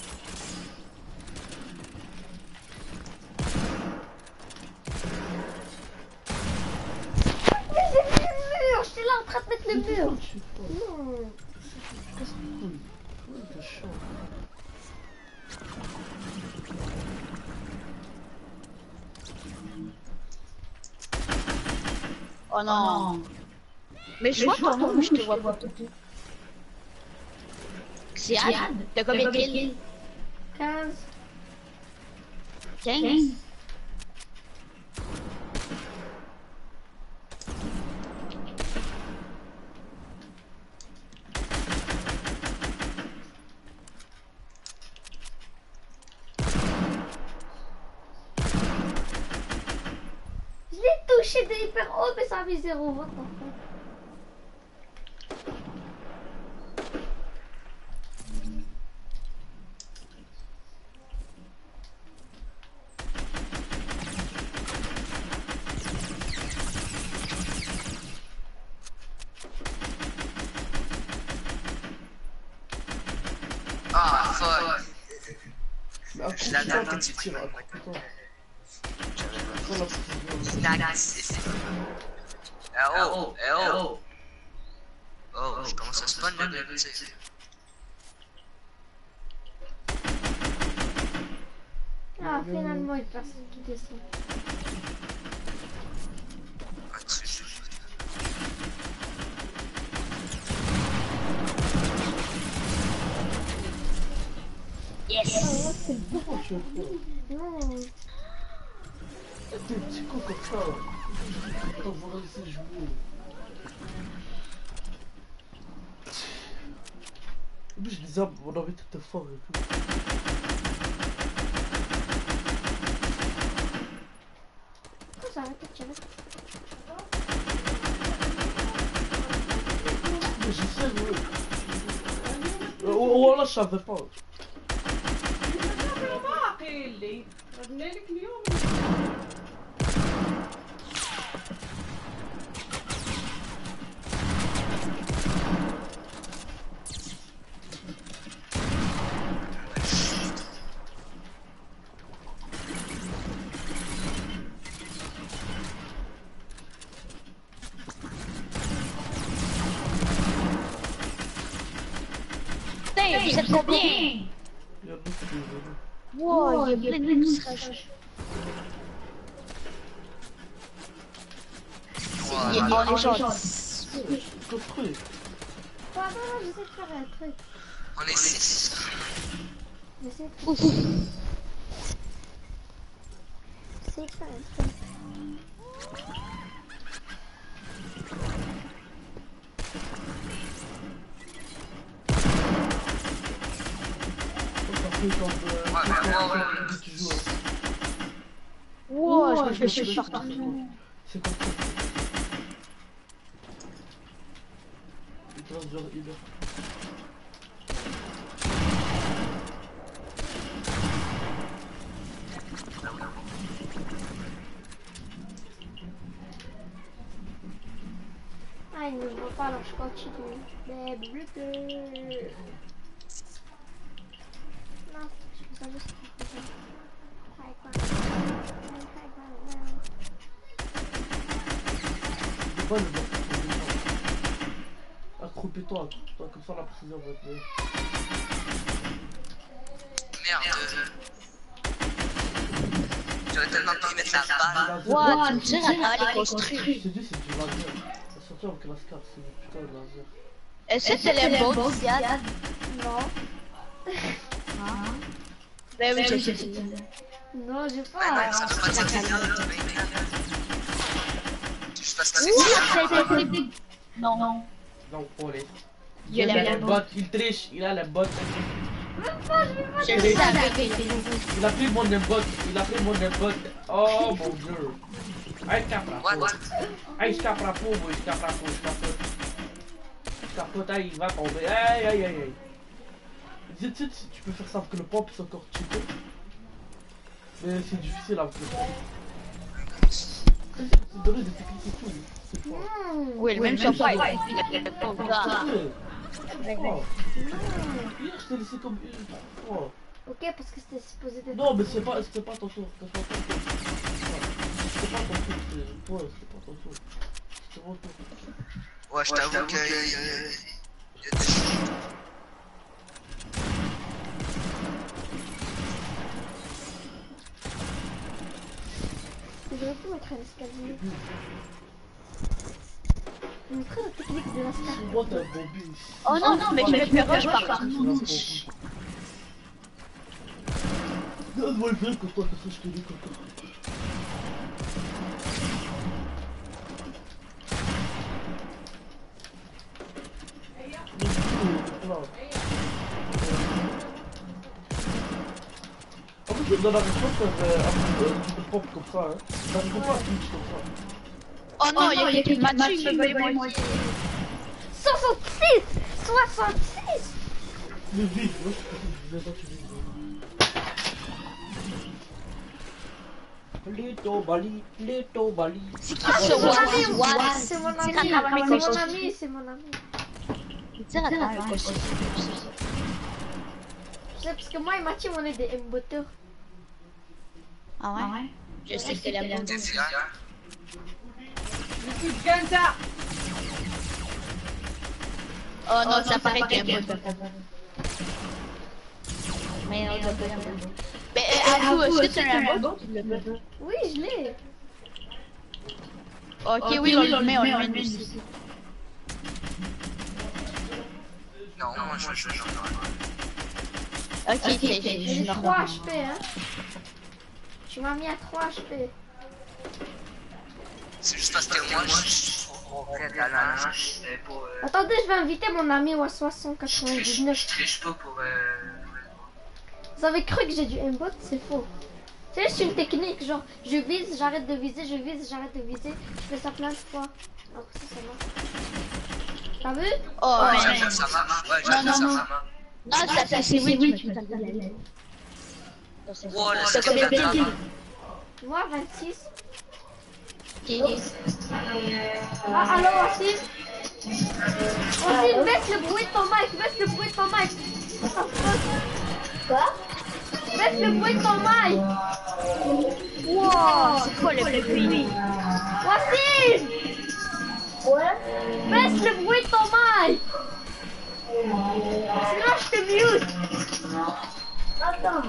Speaker 1: Mais
Speaker 5: je vois pas vous, je te vois pas. C'est Anne. T'as combien de kills?
Speaker 1: 15.
Speaker 5: 15 Je l'ai
Speaker 1: touché de l'hyper haut, mais ça
Speaker 4: avait 0 vote
Speaker 7: en. Nice. Eh oh, oh. Oh, je commence à spawn sais.
Speaker 1: Ah, finalement, une personne qui descend. Non.
Speaker 4: T'es petit con comme ça. On va laisser jouer. En plus, je disais, on avait tout fort et tout.
Speaker 1: Pourquoi ça arrête de tirer
Speaker 4: Mais je sais, oui. Euh, Oh, oh, là, je savais pas.
Speaker 7: Really?
Speaker 4: Wat neem ik nu
Speaker 5: om? Je
Speaker 4: c'est
Speaker 5: partout.
Speaker 4: C'est te reste genre heure.
Speaker 1: Ah, il ne voit pas, alors je continue. Mais bleu que... Non, je fais ça juste pour faire ça. Hi, quoi. Hi, hi, hi, hi.
Speaker 4: C'est pas le bon. Accroupis-toi, accroupis-toi, comme ça la précision va être meilleure.
Speaker 7: Merde. J'aurais tellement pu mettre la balle.
Speaker 5: Wow, tu me tires à travers les construits.
Speaker 4: Je t'ai dit, c'est du laser. Ça sortit avec la scar, c'est du putain de laser.
Speaker 5: Est-ce que c'est les bots, Siad?
Speaker 1: Non, [laughs]
Speaker 5: Ben oui, je sais.
Speaker 1: non, j'ai
Speaker 7: Ouais, non,
Speaker 1: pas.
Speaker 7: ça peut pas mais- Je passe
Speaker 5: Oui, ça a été possible. Non, non.
Speaker 4: Non, les.
Speaker 5: Il a la
Speaker 4: a bot, il triche, il a le bot.
Speaker 5: Je que
Speaker 4: Il a pris mon bot, il a pris mon bot. Oh mon dieu. Aïe, capra.
Speaker 7: What?
Speaker 4: Aïe, je capra pour, moi, je capra pour, je capote. Je capote, aïe, il va tomber. Aïe, aïe, aïe, aïe. Tu tu tu peux faire ça avec le pompe, c'est encore cheaté. Mais c'est difficile avec le pompe. C'est donné des techniques et tout.
Speaker 5: Oui, même sur.
Speaker 4: Hier, je t'ai laissé comme une.
Speaker 1: Ok, parce que c'était supposé être...
Speaker 4: Non, mais c'est pas, c'est pas ton tour. C'est pas ton tour. C'est pas ton tour. C'est pas ton tour. C'est mon tour.
Speaker 7: Ouais, je t'avoue que. Il y a des choses.
Speaker 1: J'aurais pu mettre un escalier. Montrer la technique de la star.
Speaker 4: C'est moi, t'es un bobby.
Speaker 5: Oh non, non, mais me fais rush par.
Speaker 4: Donne-moi le comme ça, je te dis comme ça. En plus, dans la réponse, euh, un peu de pop comme ça, hein. Comme ça.
Speaker 5: Oh non, il y a quelqu'un qui m'a tué, il me volé mon
Speaker 1: 66 66
Speaker 4: Le vide, moi je peux tu vides. Little Bali, Little Bali.
Speaker 5: C'est qui
Speaker 1: Ah,
Speaker 5: ce
Speaker 1: c'est mon ami, c'est mon
Speaker 5: C'est
Speaker 1: ami, c'est mon ami, c'est mon ami. Je sais, parce que moi et Mathieu, on est des M-boteurs.
Speaker 5: Ah ouais? Je sais que c'est la même
Speaker 7: C'est
Speaker 5: chose.
Speaker 7: bien.
Speaker 5: Oh non, ça paraît qu'il y a un bot. Mais non, il y a un bot. Mais euh, avoue, est-ce que tu as un bot
Speaker 1: Oui, je l'ai.
Speaker 5: Ok, oui, on le met, on le met ici.
Speaker 7: Non, moi je je
Speaker 5: Ok, c'est-
Speaker 1: J'ai
Speaker 5: c'est
Speaker 1: 3
Speaker 5: normal.
Speaker 1: HP, hein. Tu m'as mis à 3 HP.
Speaker 7: C'est juste parce que moi je suis et pour.
Speaker 1: Attendez, je vais inviter mon ami au
Speaker 7: Je triche,
Speaker 1: 699.
Speaker 7: je triche pas pour. euh,
Speaker 1: Vous avez cru que j'ai du aimbot? C'est faux. C'est juste une technique, genre je vise, j'arrête de viser, je vise, j'arrête de viser. Je fais ça plein de fois. Après ça, ça marche. T'as vu?
Speaker 5: Oh,
Speaker 7: Ouais,
Speaker 5: mais
Speaker 7: j'avoue, ça marche. Ouais,
Speaker 5: Non, non,
Speaker 7: ça
Speaker 5: non.
Speaker 7: marche.
Speaker 5: non, ça ça, c'est oui, tu me tapes la.
Speaker 7: Oh, le
Speaker 5: C'est combien de
Speaker 1: Moi, 26.
Speaker 5: Ok.
Speaker 1: Ah, allô, Wassim Wassim, baisse le bruit de ton mic, baisse le bruit de ton mic. Quoi? Baisse le bruit de ton mic. Wow
Speaker 5: C'est quoi le bruit?
Speaker 1: Wassim Ouais Baisse le bruit de ton mic. Sinon, je te mute. Attends.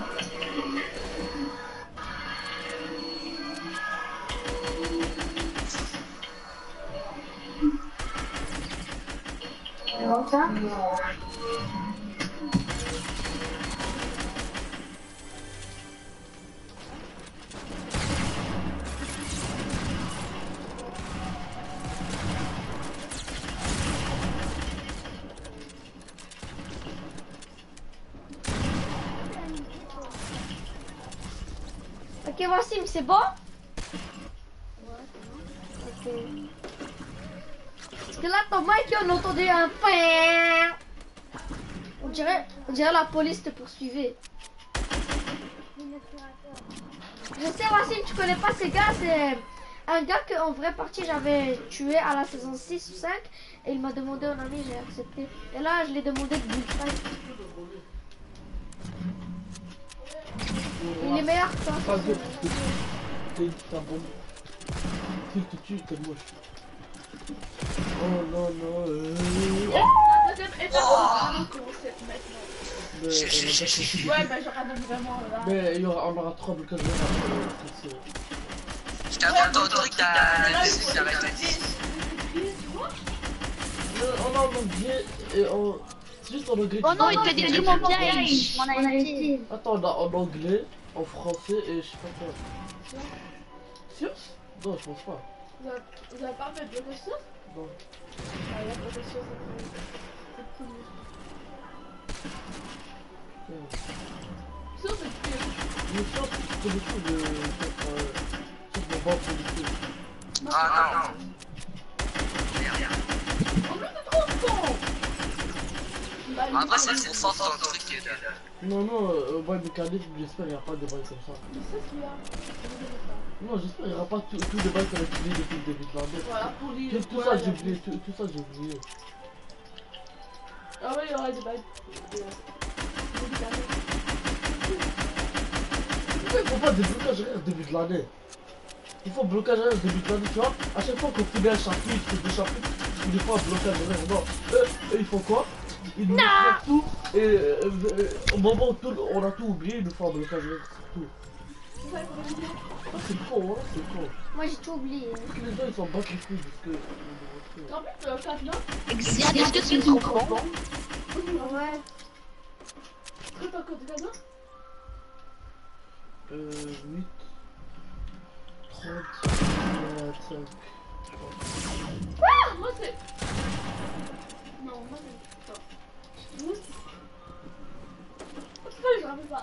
Speaker 1: Ok, Wassim, c'est bon Ok. Parce que là, ton mic, on entendait un. On dirait, on dirait la police te poursuivait. Je sais, Wassim, tu connais pas ces gars, c'est un gars que en vraie partie j'avais tué à la saison 6 ou 5 et il m'a demandé un ami, j'ai accepté. Et là, je l'ai demandé de bullfight. Il est meilleur que toi.
Speaker 4: Oh non, non. Euh...
Speaker 9: Deuxième étape, on commencer maintenant.
Speaker 4: On a.
Speaker 9: Ouais, bah j'aurais même vraiment là.
Speaker 4: Mais il y aura, on aura trois blocages de rap.
Speaker 7: Je t'avoue, ton truc, t'as laissé arrêter.
Speaker 4: On a en anglais et en. C'est juste en anglais.
Speaker 5: Oh non, il te détruit mon piège Mon ami.
Speaker 4: Attends, on a en anglais, en français et je sais pas quoi. Sûr Non, je pense pas.
Speaker 9: Vous avez- Vous avez pas fait de ressources
Speaker 4: Non.
Speaker 9: Ah, il y a pas de ressources. c'est cool.
Speaker 4: Euh,
Speaker 9: Sauf que
Speaker 4: Je me sens que le coup de. euh, Sauf mon banc politique.
Speaker 7: Ah non.
Speaker 9: En plus, t'es trop con Bah,
Speaker 7: En vrai, c'est truc. euh,
Speaker 4: Non, non, euh, ouais, mécanique, j'espère qu'il n'y aura pas de bails comme ça.
Speaker 9: Mais c'est ce qu'il y a.
Speaker 4: Non, j'espère qu'il n'y aura pas tous tout les bails qu'on a utilisés depuis le début de l'année.
Speaker 9: Voilà, pour les.
Speaker 4: Tout, tout ça, j'ai oublié, tout, tout ça, j'ai oublié.
Speaker 9: Ah ouais, il y aura des bails.
Speaker 4: Pourquoi il faut pas des blocages arrière début de l'année? Il faut blocage arrière début de l'année, tu vois? À chaque fois qu'on finit un chapitre, deux chapitres, il faut un blocage arrière. Non, eux, eux, ils font quoi? Ils nous mettent tout, et euh, euh, au moment où tout- on a tout oublié, ils nous font un blocage arrière sur tout. C'est con, hein, c'est con.
Speaker 1: Moi j'ai tout oublié.
Speaker 4: Parce que les gens, ils s'en battent les couilles parce que...
Speaker 9: En plus, le cadenas,
Speaker 5: Xian, est-ce que tu me bon
Speaker 1: Ouais.
Speaker 9: c'est pas code cadenas
Speaker 4: Euh, 8, 30, 25.
Speaker 9: Ah, moi c'est. Non, moi c'est. Attends. Moi c'est. [laughs] Je rappelle pas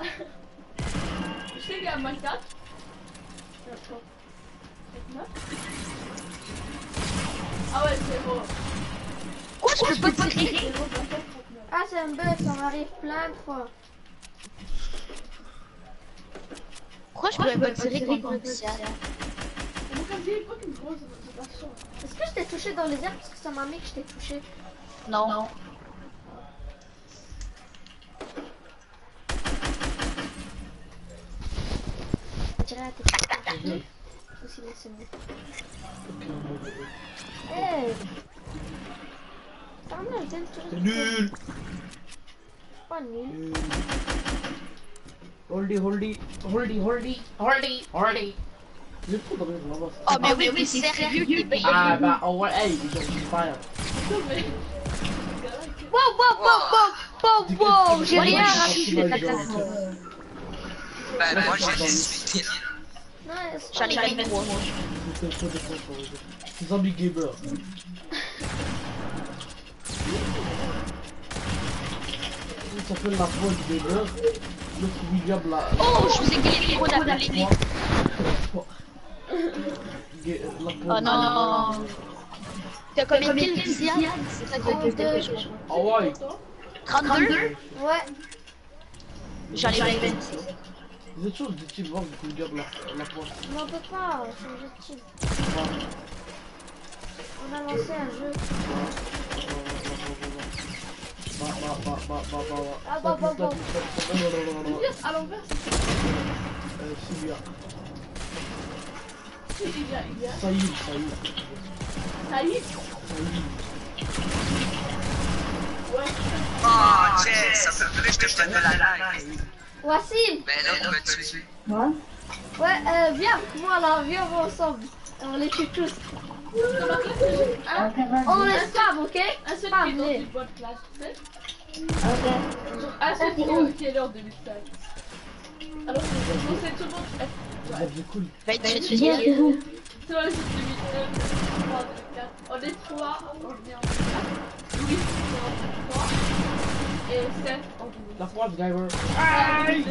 Speaker 9: Je sais qu'il y a. Minecraft. Ah ouais, c'est bon.
Speaker 5: Quoi, je peux pas tirer
Speaker 9: C'est bon, 24, 39.
Speaker 1: Ah, c'est un bug, ça m'arrive plein de fois.
Speaker 5: Pourquoi je peux pas tirer contre le ciel.
Speaker 1: Est-ce que je t'ai touché dans les airs parce que ça m'a mis que je t'ai touché?
Speaker 5: Non.
Speaker 1: À tes pieds. Aussi, là, c'est bon. Hey Ça me l'a bien tiré.
Speaker 4: C'est nul.
Speaker 1: Pas nul.
Speaker 4: Holdy, holdy, holdy, holdy, holdy, holdy. J'ai trop de rire là-bas.
Speaker 5: Oh, mais oui, mais c'est sérieux, t'es payé.
Speaker 4: Ah bah, oh ouais, hey, ils ont du fire.
Speaker 9: Non, mais.
Speaker 1: Wow, wow, wow, wow, wow, wow, j'ai rien
Speaker 4: raconté.
Speaker 1: raconté.
Speaker 7: Bah, moi j'ai suivi.
Speaker 1: Non, c'est
Speaker 5: J'en
Speaker 1: pas
Speaker 5: ai
Speaker 1: grave.
Speaker 5: 23.
Speaker 4: C'était trop de fois pour les deux. Zombie gamer. Il s'appelle la pointe gamer. L'autre William la.
Speaker 5: Oh, je vous ai gagné le micro d'appeler.
Speaker 4: Ga- La
Speaker 5: Oh non. T'as combien de kills, C'est fais.
Speaker 4: Ah ouais.
Speaker 5: 32
Speaker 1: Ouais,
Speaker 5: J'en ai 26.
Speaker 4: Vous êtes sûr de voir du coup William la, la
Speaker 1: mais on peut pas changer de team. On a lancé un jeu.
Speaker 4: Bah, bah, bah, bah, bah, bah, bah.
Speaker 1: Ah, bah, bah, bah.
Speaker 9: À l'envers,
Speaker 4: Euh, Sylvia.
Speaker 9: c'est il y a, il y a.
Speaker 4: Saïd, Saïd.
Speaker 9: Ça y est. Ouais.
Speaker 7: Oh, tiens, ça fait plus que je te donne la live.
Speaker 1: Wassim Ouais euh, viens moi là, viens ensemble. On les tue tous. On les spam, ok?
Speaker 9: Un seul qui est bonne classe, tu sais Ok. Un seul qui de l'hôpital. Alors c'est tout le monde... C'est cool. On est trois, on est en Louis, on est 3. Et 7. Lass mal, Driver.
Speaker 4: Hey!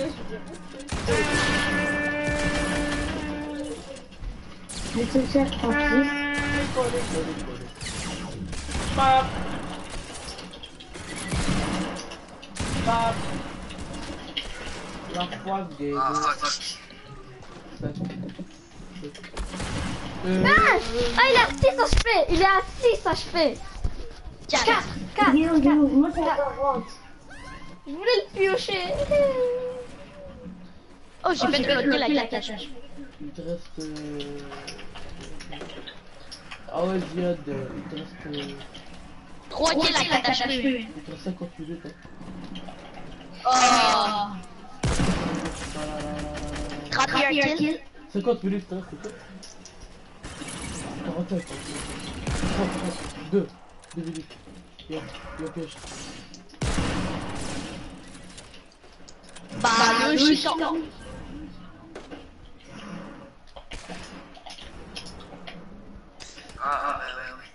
Speaker 4: Mais La
Speaker 7: froide
Speaker 4: des...
Speaker 7: Ah,
Speaker 4: euh...
Speaker 1: Ah, il a 6 HP! Il a 6 HP! 4! 4! 4! 4! 4! Je voulais le piocher
Speaker 5: Oh, j'ai fait de l'autre la cache.
Speaker 4: il te reste. euh, Ah ouais, Ziad, euh, il te reste. euh,
Speaker 5: 3 kills la cache.
Speaker 4: Il te reste 50 minutes. hein.
Speaker 5: Oh. 31 kills.
Speaker 4: 50 minutes, il te reste, c'est quoi 45. 2. 2 minutes. Y'a, y'a piège.
Speaker 5: Bah, le chiant.
Speaker 7: Ah, ah, ouais, ouais, ouais.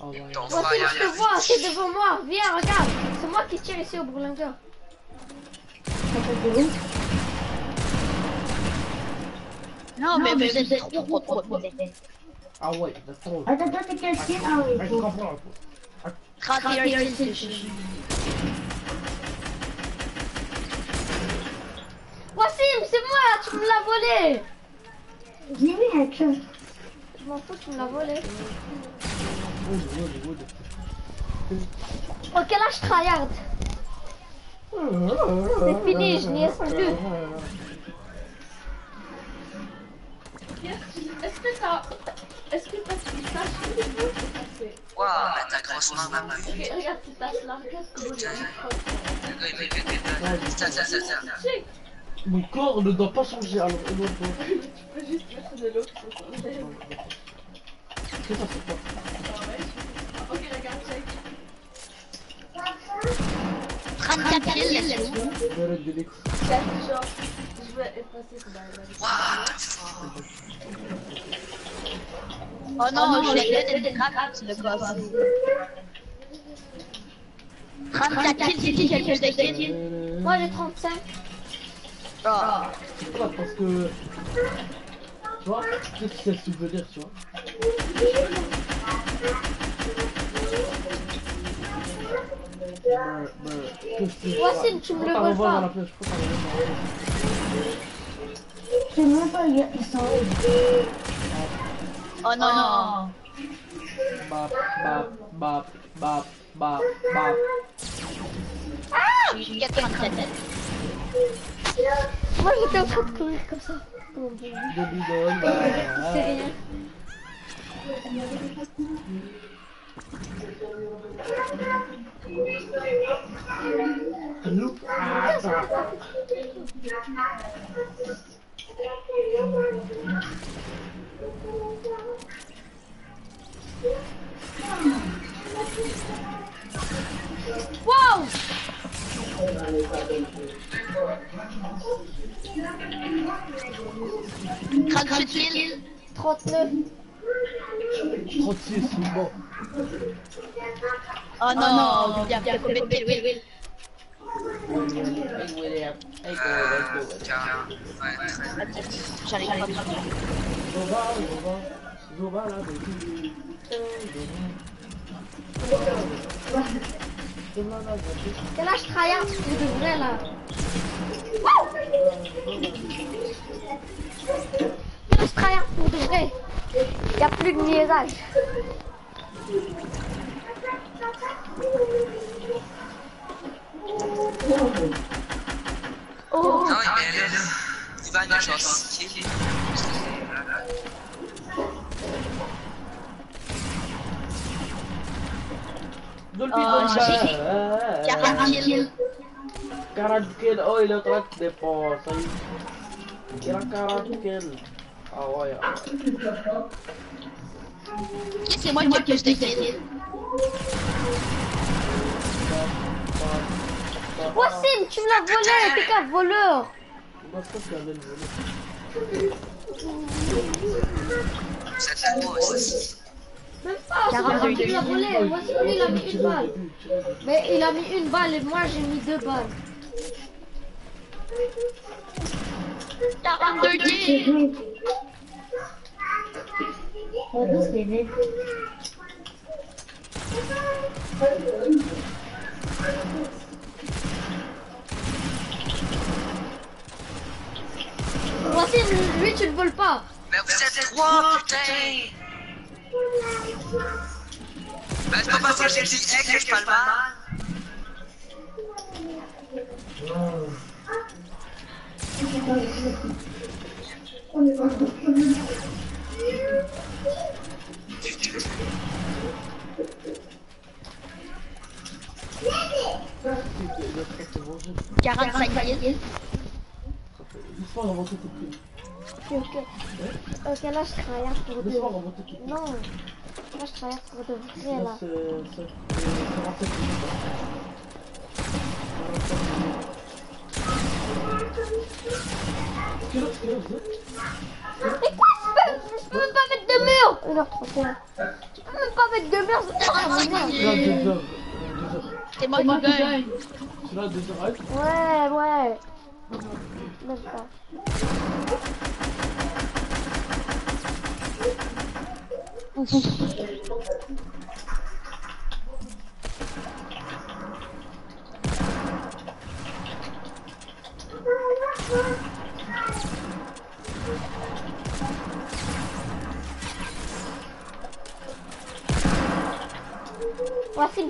Speaker 4: Ah ouais.
Speaker 1: Je te vois, c'est devant moi Viens, regarde C'est moi qui tire ici au bourlingueur
Speaker 5: Non, mais vous êtes trop, trop, trop, trop.
Speaker 4: Ah ouais, d'accord.
Speaker 6: Attends, toi, t'es quel Ah
Speaker 4: Ah, je comprends peu.
Speaker 5: 31 kills, c'est chiant.
Speaker 1: Wassim, c'est moi Tu me l'as volé
Speaker 6: J'ai mis un.
Speaker 1: Je m'en fous, tu me l'as volé. Ok, là je tryhard C'est fini, je n'y ai plus
Speaker 9: Est-ce que t'as. Est-ce que t'as
Speaker 7: Waouh, ta grosse main pas.
Speaker 9: Regarde cette là, regarde ce que vous
Speaker 7: Tiens, Tiens, tiens, tiens, tiens.
Speaker 4: Mon corps ne doit pas changer alors. et l'autre,
Speaker 9: Tu peux juste mettre de l'eau
Speaker 4: ça quoi
Speaker 9: ouais, je- Ok, regarde, check.
Speaker 5: 34 kills, let's go.
Speaker 4: J'arrête de l'ex.
Speaker 9: Check, genre, je vais effacer ce bail
Speaker 7: Waouh,
Speaker 5: Oh non, je l'ai fait, c'est le gosse. 34 kills, c'est qui qui a le plus de kills
Speaker 4: Euh,
Speaker 1: Moi j'ai 35
Speaker 4: ah pas, parce que... Tu vois Qu'est-ce que ça veut dire, tu vois? Tu
Speaker 1: me le pas.
Speaker 6: Même pas,
Speaker 5: Oh non.
Speaker 4: Non Bap, bap, bap, bap, bap,
Speaker 1: bap. Ah Може да откъп
Speaker 4: към са. Доби
Speaker 1: долу. Серия.
Speaker 4: Look at that.
Speaker 1: Wow
Speaker 5: 38 kills.
Speaker 1: 39.
Speaker 4: 36, bon.
Speaker 5: Oh non, y a combien de Will, Will
Speaker 4: Hey, William. Hey, go, go.
Speaker 5: J'arrive
Speaker 4: là, Zoba, là,
Speaker 1: âge tryhard pour de vrai là. Quel âge tryhard pour de vrai. Y a plus de niaisage. Oh.
Speaker 7: Non, mais le, le, Ivan, il a
Speaker 4: train de dépenser. Il a 40 kills. Ah ouais. ah ouais.
Speaker 5: Ok, c'est moi qui ai plus de kills.
Speaker 1: Wassim, tu me l'as volé, t'es qu'un voleur
Speaker 4: je le
Speaker 7: c'est
Speaker 1: Même pas, c'est qui lui, il a mis une balle. Mais il a mis une balle et moi j'ai mis deux balles.
Speaker 5: 42
Speaker 6: C'est
Speaker 5: kills.
Speaker 1: Wassim, lui, tu le voles pas.
Speaker 7: Mais vous êtes trois, putain Bah, c'est pas parce que j'ai dit que je parle.
Speaker 4: C'est bon,
Speaker 1: Ok, ok. Ok, là, je tryhard pour de
Speaker 4: de.
Speaker 1: Non. Là, je tryhard pour de vrai,
Speaker 4: Là,
Speaker 1: là.
Speaker 4: c'est... c'est- c'est 47 minutes. 47 minutes. Quelle heure- quelle heure vous êtes
Speaker 1: Mais quoi je peux, je peux même pas mettre de mur 1h31. Je peux même pas mettre de mur, c'est pas
Speaker 4: Là,
Speaker 1: merde.
Speaker 4: 2 heures. 2 heures.
Speaker 5: C'est moi qui gagne.
Speaker 4: C'est là, 2 heures. Arrête.
Speaker 1: Ouais, ouais. Même pas.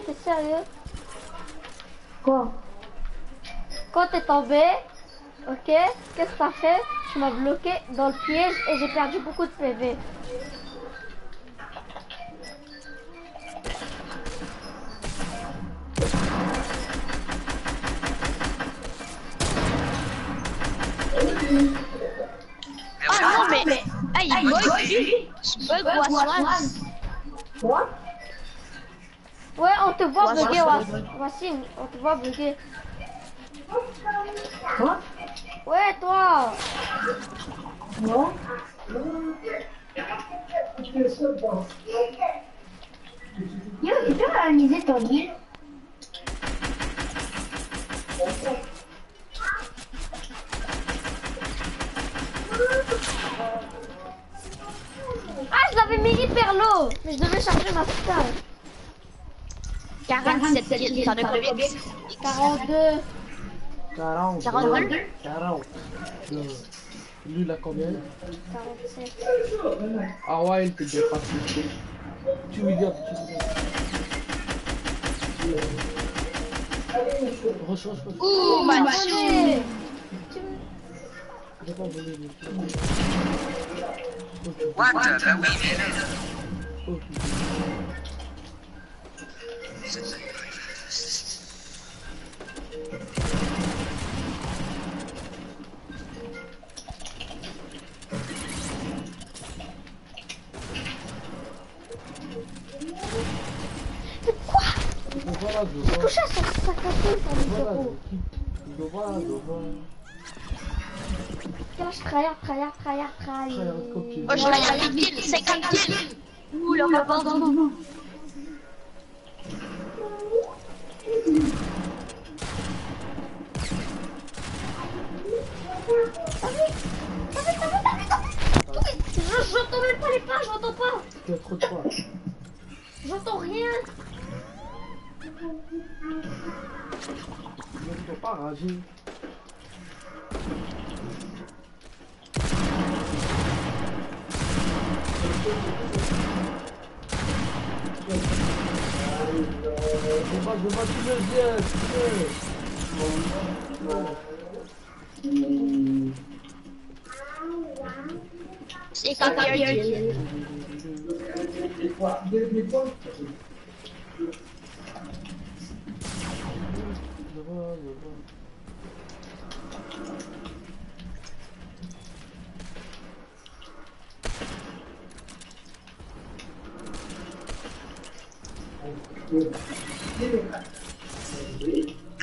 Speaker 1: T'es sérieux
Speaker 6: Quoi?
Speaker 1: Quand t'es tombé, ok, qu'est-ce que t'as fait? Tu m'as bloqué dans le piège et j'ai perdu beaucoup de PV.
Speaker 7: Mais
Speaker 5: Ah non, mais. Ah, il bug. Je bug.
Speaker 6: Quoi?
Speaker 1: Ouais, on te voit bugger, Wassim, on te voit bugger.
Speaker 6: Quoi?
Speaker 1: Ouais, toi
Speaker 6: Non Yo, tu peux réaliser ton lit
Speaker 1: Ah, je l'avais mis hyper low Mais je devais charger ma star.
Speaker 5: 47 kills. T'en as combien?
Speaker 1: 42.
Speaker 4: 40.
Speaker 5: 42?
Speaker 4: 40. Euh, Lui, il a combien?
Speaker 1: 47.
Speaker 4: Ah ouais, il te dépasse. Tu regardes, tu regardes. Reçois, reçois.
Speaker 5: Ouh!
Speaker 1: Allez.
Speaker 4: J'ai pas volé
Speaker 7: What Bah
Speaker 1: le
Speaker 4: devant, devant.
Speaker 1: Lâche, tryhard, tryhard, tryhard, tryhard.
Speaker 4: Tryhard.
Speaker 5: Oh, je vais à 50 kills, 50 kills! Ouh, le rapport du
Speaker 1: Je- J'entends même pas les pas, j'entends pas. J'entends rien.
Speaker 4: Ne faut pas rager. Je vois, je vois, tu le viens, tu le.
Speaker 5: C'est 51 kills.
Speaker 4: Je vois, je vois.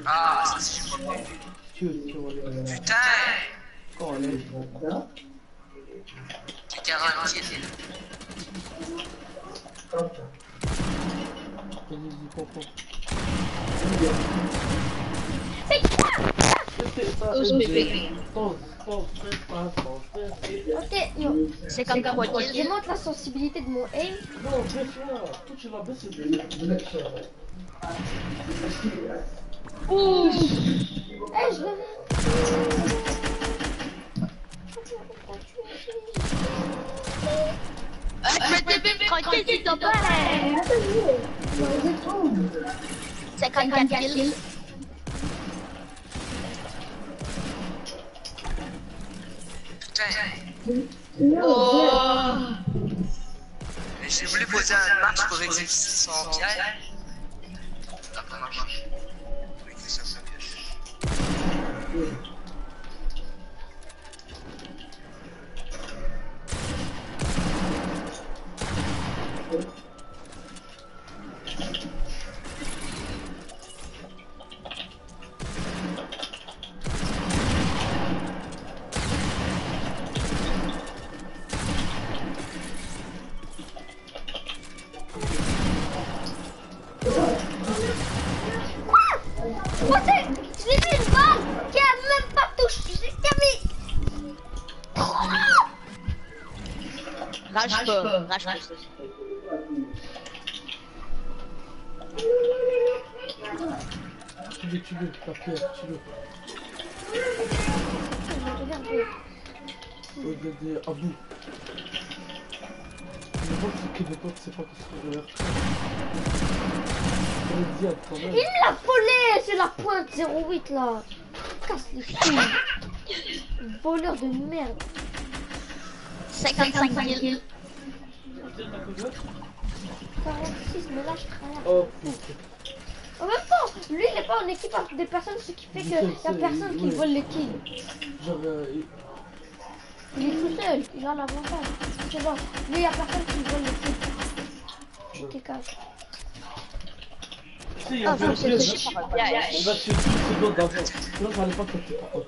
Speaker 7: Ah, ça c'est super bon.
Speaker 4: Allez.
Speaker 7: 40 kills.
Speaker 4: Vas-y, vas-y, comprends.
Speaker 5: Oh, je bébé.
Speaker 4: Pause, pause, fais pas, pause, fais-
Speaker 1: Ok, non.
Speaker 5: 53
Speaker 1: Je montre la sensibilité de mon aim.
Speaker 4: Non, baisse-la. Toi, tu l'as baissé.
Speaker 5: Ouh!
Speaker 1: Eh, je
Speaker 5: bébé, tranquille, s'il te plaît! 54 kills.
Speaker 7: Putain.
Speaker 5: Oh!
Speaker 7: J'ai voulu poser un match pour marché. Pour exécuter son piège.
Speaker 5: Rage pas, rage pas.
Speaker 4: Tu veux, tu veux, pas Pierre, tu veux.
Speaker 1: Regardez.
Speaker 4: Vois que c'est québécois, tu sais pas que c'est de l'air.
Speaker 1: Il me l'a volé C'est la pointe 08 là Casse les couilles [laughs] Voleur de merde
Speaker 5: 55 kills.
Speaker 1: 46, mais là je travaille.
Speaker 4: Oh.
Speaker 1: En même temps, lui il est pas en équipe avec des personnes, ce qui fait qu'il y a personne qui vole les kills.
Speaker 4: Genre, euh,
Speaker 1: Il est tout seul, il a l'avantage. Tu vois, lui il y a personne qui vole tu
Speaker 4: sais, il
Speaker 5: Ah,
Speaker 4: a
Speaker 5: je
Speaker 4: un
Speaker 5: piège.
Speaker 4: Il va tuer 10 secondes d'avance. Sinon, ça allait pas capter. Ok.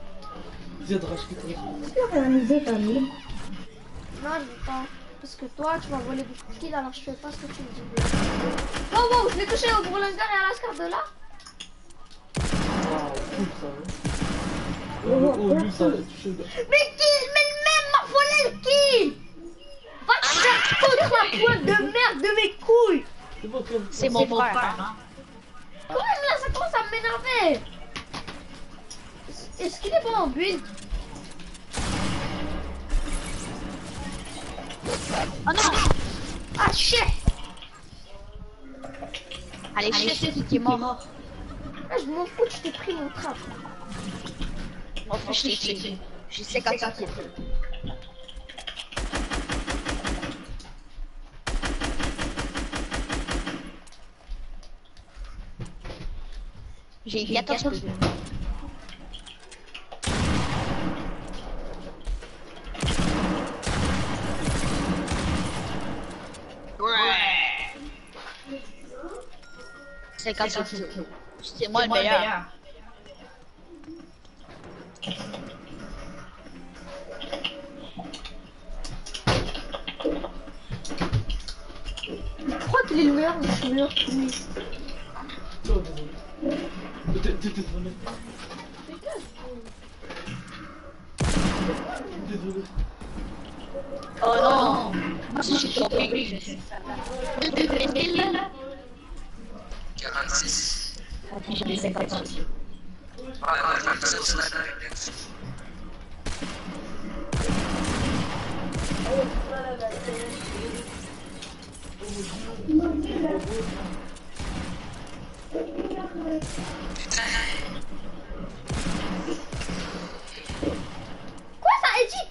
Speaker 4: Rachète
Speaker 6: Tu peux organiser ton lit
Speaker 1: Non, je veux pas. Parce que toi, tu m'as volé beaucoup de kills, alors je fais pas ce que tu me dis. Oh, wow, je l'ai touché au Bourlinguer et à la scar de là.
Speaker 4: Waouh, cool ça. Oh, oh, lui, ça a touché.
Speaker 1: Mais qui Mais le même m'a volé le kill Va te faire foutre la pointe de merde de mes couilles
Speaker 4: C'est bon, Clem.
Speaker 5: C'est mon frère. hein.
Speaker 1: Quand même là, ça commence à m'énerver Est-ce qu'il est bon en build
Speaker 5: Oh non
Speaker 1: Ah, shit
Speaker 5: Allez, chef, qui est mort.
Speaker 1: Ah, Je m'en fous, je t'ai pris mon trap.
Speaker 5: Oh, je t'ai tué. J'ai 50 kills. J'ai 14 kills. C'est 50 kills. C'est moi le meilleur.
Speaker 1: Je crois qu'il est le meilleur, je suis meilleur
Speaker 4: désolé. Dé- dé- Désolé. Désolé.
Speaker 5: Oh non Moi aussi, je suis tombé.
Speaker 7: 46.
Speaker 5: J'ai 50 kills.
Speaker 7: Ouais, ouais, comme ça, tu l'as avec
Speaker 1: Quoi ça, Edith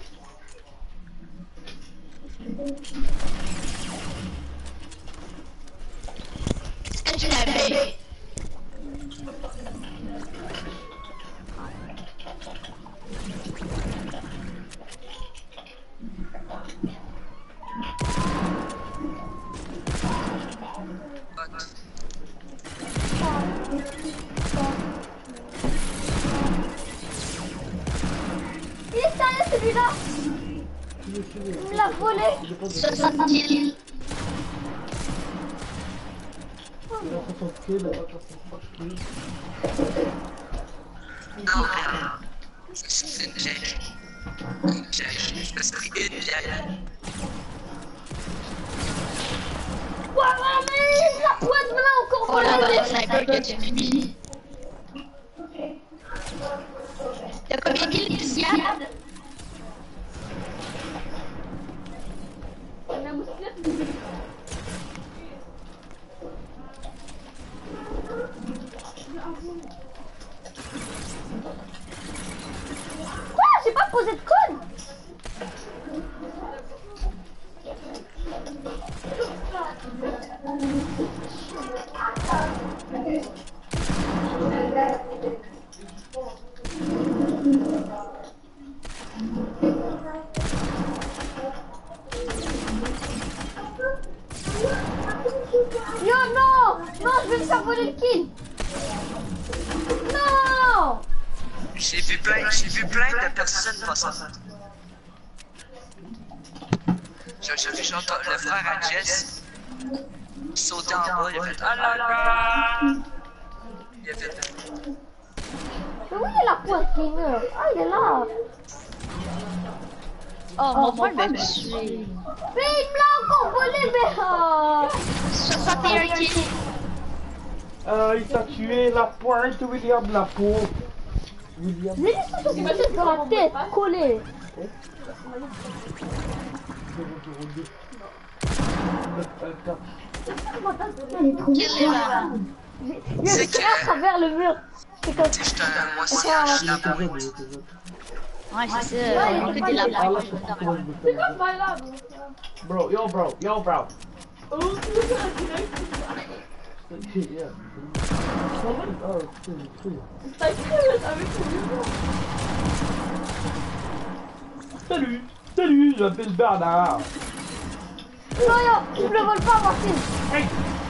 Speaker 5: Est-ce que tu l'avais
Speaker 1: Il est sérieux celui-là Il me l'a volé
Speaker 5: 60 kills.
Speaker 4: Il a 60 kills, il a 60 kills.
Speaker 7: Non, frère. C'est
Speaker 1: mais la pointe l'a encore
Speaker 5: Oh là là, sniper m'as mis. T'as combien de kills,
Speaker 9: On a mousquet.
Speaker 1: Quoi J'ai pas posé
Speaker 7: fait
Speaker 1: Mais où est la pointe gamer Ah, il est là
Speaker 5: Oh, mon frère m'a tué.
Speaker 1: Mais il me l'a encore volé, mais... oh.
Speaker 5: 61 kills.
Speaker 4: Ah, il t'a tué la pointe, William, la peau. William.
Speaker 1: Mais laisse-moi sur ce truc dans la tête, collé.
Speaker 4: 002.
Speaker 5: Kill là.
Speaker 1: Il est tiré à travers le mur. C'est comme
Speaker 7: un moi.
Speaker 5: Ouais, c'est ça. Part.
Speaker 4: je sais
Speaker 9: C'est quoi là, bro
Speaker 4: yo, bro, yo, bro.
Speaker 9: Oh,
Speaker 4: Yeah. Oh, c'est
Speaker 9: avec
Speaker 4: Salut, salut, je m'appelle Bernard.
Speaker 1: Non, non, je le vole pas, Martine.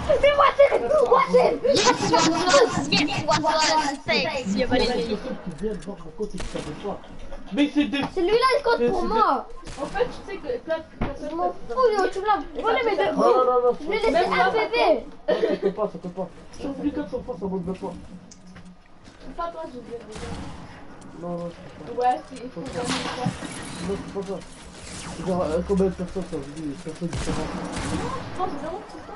Speaker 1: C'est Martine, Martine.
Speaker 5: Yes, what was, yes, what
Speaker 4: c'est.
Speaker 1: Celui-là il compte pour moi.
Speaker 9: En fait tu sais que...
Speaker 1: Je m'en fous, tu l'as volé mes deux
Speaker 4: Non, non, non,
Speaker 1: Je lui ai laissé un bébé
Speaker 4: Ça compte pas, ça compte pas Si on ça, ça vaut deux fois
Speaker 9: Pas toi, je veux
Speaker 4: Non,
Speaker 9: Ouais, c'est... Il faut
Speaker 4: c'est Genre, euh, de perso, ça veut dire des persos différents.
Speaker 9: Je pense vraiment que c'est ça.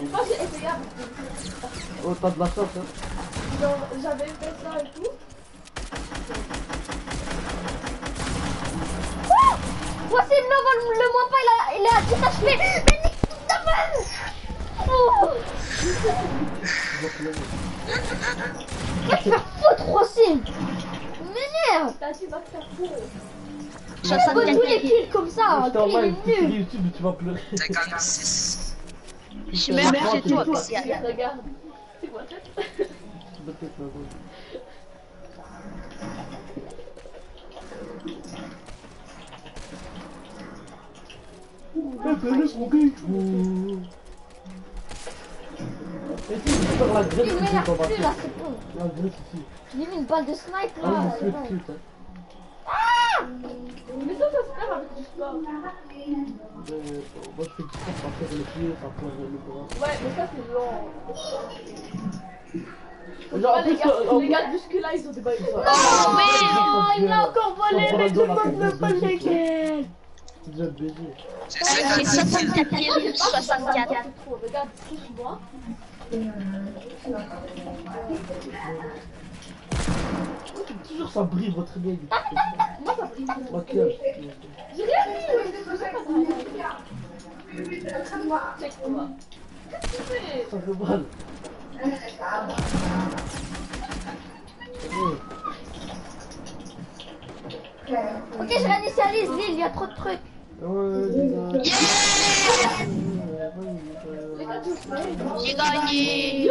Speaker 9: Je pense que, c'est regarde.
Speaker 4: Oh, t'as de la chance, hein.
Speaker 9: Genre, j'avais fait ça et tout.
Speaker 1: Oh Voici le Nova, le, le moins pas, il a, il a 10 HP. Mais nique toute ta base Oh
Speaker 4: Qu'est-ce que
Speaker 1: tu vas foutre, Rossi M'énerve
Speaker 9: T'as dit, va te faire
Speaker 1: foutre. J'ai pas tous les kills comme ça.
Speaker 4: Je
Speaker 1: t'envoie
Speaker 4: une petite YouTube tu vas pleurer.
Speaker 5: Je sais même pas toi,
Speaker 9: Regarde. C'est quoi ça
Speaker 1: une balle de snipe là.
Speaker 4: Ah,
Speaker 1: c'est.
Speaker 9: Mais ça, ça se perd avec du sport.
Speaker 4: Euh, Moi, je fais du sport, ça fait le pied, ça fait le bras.
Speaker 9: Ouais, mais ça, c'est long.
Speaker 4: Genre, en
Speaker 9: les
Speaker 4: plus,
Speaker 9: gars,
Speaker 4: euh,
Speaker 9: les gars muscu-là, ils ont des balles.
Speaker 1: Oh, il m'a encore volé, mais tout le monde vole les kills
Speaker 4: C'est déjà baisé.
Speaker 7: 56
Speaker 5: 64 kills, 64.
Speaker 9: C'est trop. Regarde, touche-moi.
Speaker 4: Toujours ça brille votre vieille.
Speaker 9: Moi, ça brille.
Speaker 4: Maquillage.
Speaker 9: J'ai rien ça. Check-moi. Qu'est-ce que tu fais?
Speaker 4: Ça fait mal.
Speaker 1: Ok, je réinitialise l'île, il y a trop de trucs.
Speaker 4: Ouais.
Speaker 5: J'ai gagné!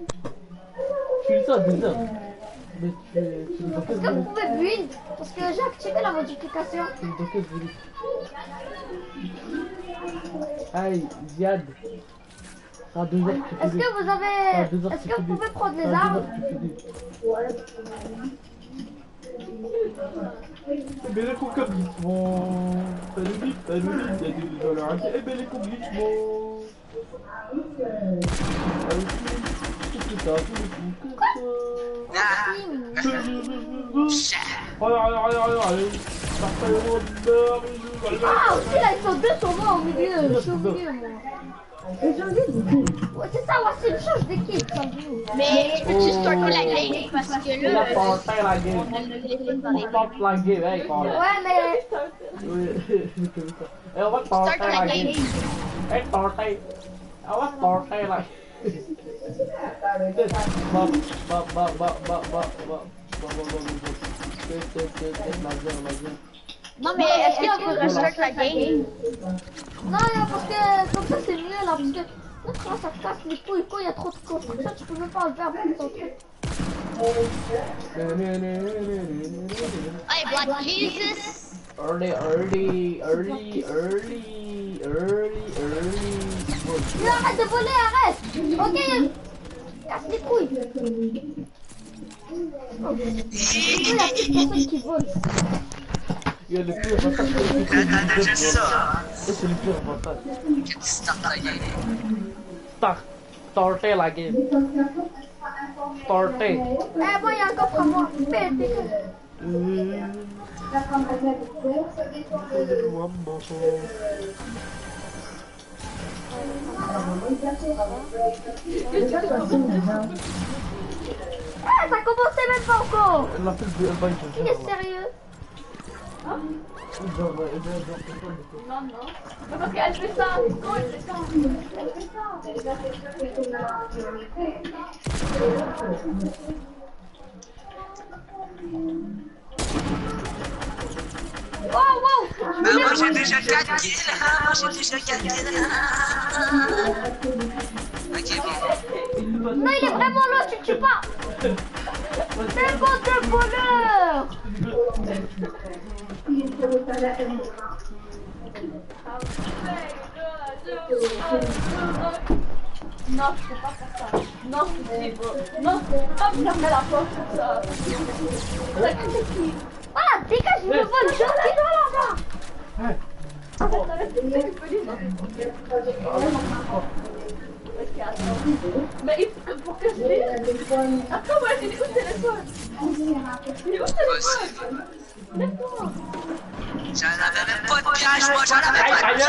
Speaker 1: Est-ce que vous pouvez build Parce que j'ai activé la modification.
Speaker 4: Aïe, Ziad.
Speaker 1: Est-ce que vous avez. Est-ce que vous pouvez prendre les armes
Speaker 4: بالكم كبليتمون فالوليد فالوليد هادي الدولار عندي بالكم بليتمون
Speaker 7: ah,
Speaker 1: aussi là, ils sont deux sur moi au milieu, je suis au c'est ça, ouais, c'est le change d'équipe.
Speaker 5: Mais je peux juste qu'on la game parce que a le téléphone dans les
Speaker 4: mains.
Speaker 1: Ouais, mais.
Speaker 4: on va
Speaker 5: te
Speaker 4: porter
Speaker 5: la
Speaker 4: game. Hey, porter. La.
Speaker 5: Non mais est-ce que peut restart la game
Speaker 1: Non là, parce que comme ça c'est mieux là parce que là quand ça casse les couilles quand il y a trop de construction tu peux même pas enlever avec ton truc.
Speaker 5: Hey Black Jesus!
Speaker 4: Early early early early early early.
Speaker 1: Mais arrête de voler, arrête Ok, casse les couilles. Oh, il y a plus personne qui vole.
Speaker 4: Il y a le pire avantage.
Speaker 7: T'as déjà ça.
Speaker 4: C'est le pire avantage.
Speaker 7: Que tu start la game.
Speaker 4: Start. Starter la game. Starter.
Speaker 1: Eh, moi, il y a un coffre à moi. Pété. Ah, ça commençait même pas encore Il est sérieux
Speaker 9: Non, non. Mais parce qu'elle fait ça
Speaker 1: Wow, wow
Speaker 7: Euh, moi j'ai déjà 4 kills, ah, moi j'ai déjà 4 kills. ah. Ok, bon.
Speaker 1: Non, il est vraiment là, tu le tues pas C'est bon de voleur
Speaker 9: Non, je peux pas faire ça. Non, c'est pas. Non, je peux pas me fermer la porte comme ça.
Speaker 1: Voilà, dégage, je me vole, je qui doit là-bas
Speaker 9: Ok, attends. Mais il faut que- pour que je lise. Attends, moi j'ai dit où le téléphone Il est où le téléphone Laisse-moi.
Speaker 7: J'en avais même pas de cash, moi j'en avais pas de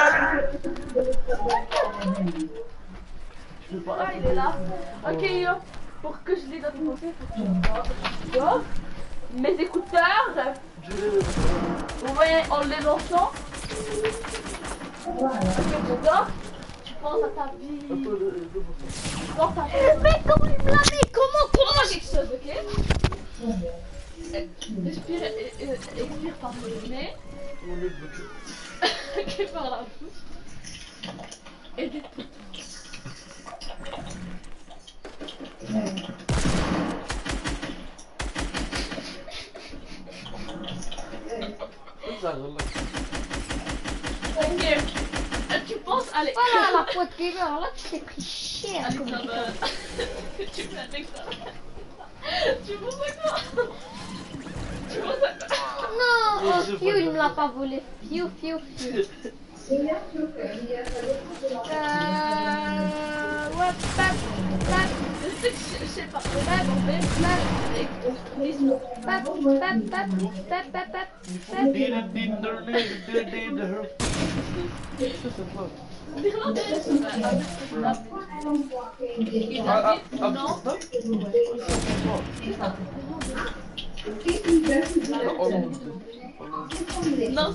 Speaker 4: aïe Je pas.
Speaker 9: Ah, il est là. Ok, yo. Pour que je faut que je Yo. Mes écouteurs. Vous voyez en les lançant. Ok, tu dors. Tu penses à ta vie. Tu penses à ta
Speaker 1: Mais comment il me l'a mis Comment
Speaker 9: Comment quelque chose, ok? Respire, et- et- expire par le nez. [laughs] Ok, par la bouche. Et Euh, Tu penses à l'école.
Speaker 1: Voilà la pote gamer, là tu t'es pris cher comme [laughs]
Speaker 9: Alexandre. tu fais Alexandre. Tu penses à quoi Tu penses à quoi
Speaker 1: Non, oh Fiu, il me l'a pas volé. Fiu, Fiu, Fiu. Euh...
Speaker 9: Sais pas. Mais là,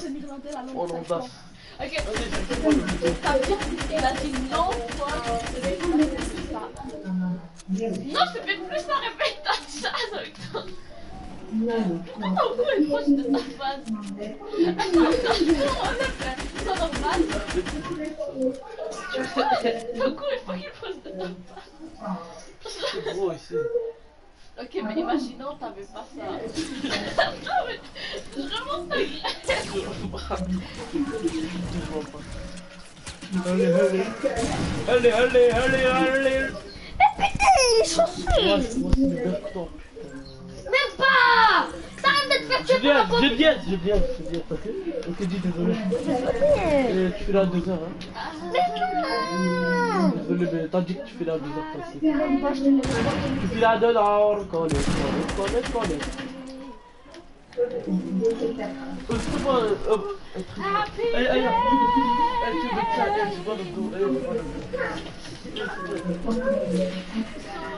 Speaker 9: bon, mais là, dit non.
Speaker 4: Hollandaise.
Speaker 9: Ok. Ça non, toi. Je fais plus la répétition avec toi. Pourquoi ton cou est proche de ta face. C'est normal. Ton cou est proche de ta face.
Speaker 4: C'est ici.
Speaker 9: Ok, mais imaginons t'avais pas ça. non, mais je remonte ta.
Speaker 4: Allez, allez. Allez, allez, allez, allez.
Speaker 1: Mais putain, il est chaussé. Même pas
Speaker 4: Je viens, je viens, je viens, je viens, ok Ok, dis désolé. Et tu fais là deux heures, hein Désolé, mais t'as dit que tu fais là deux heures passées. Tu fais là deux heures, connais, connais, connais. Euh,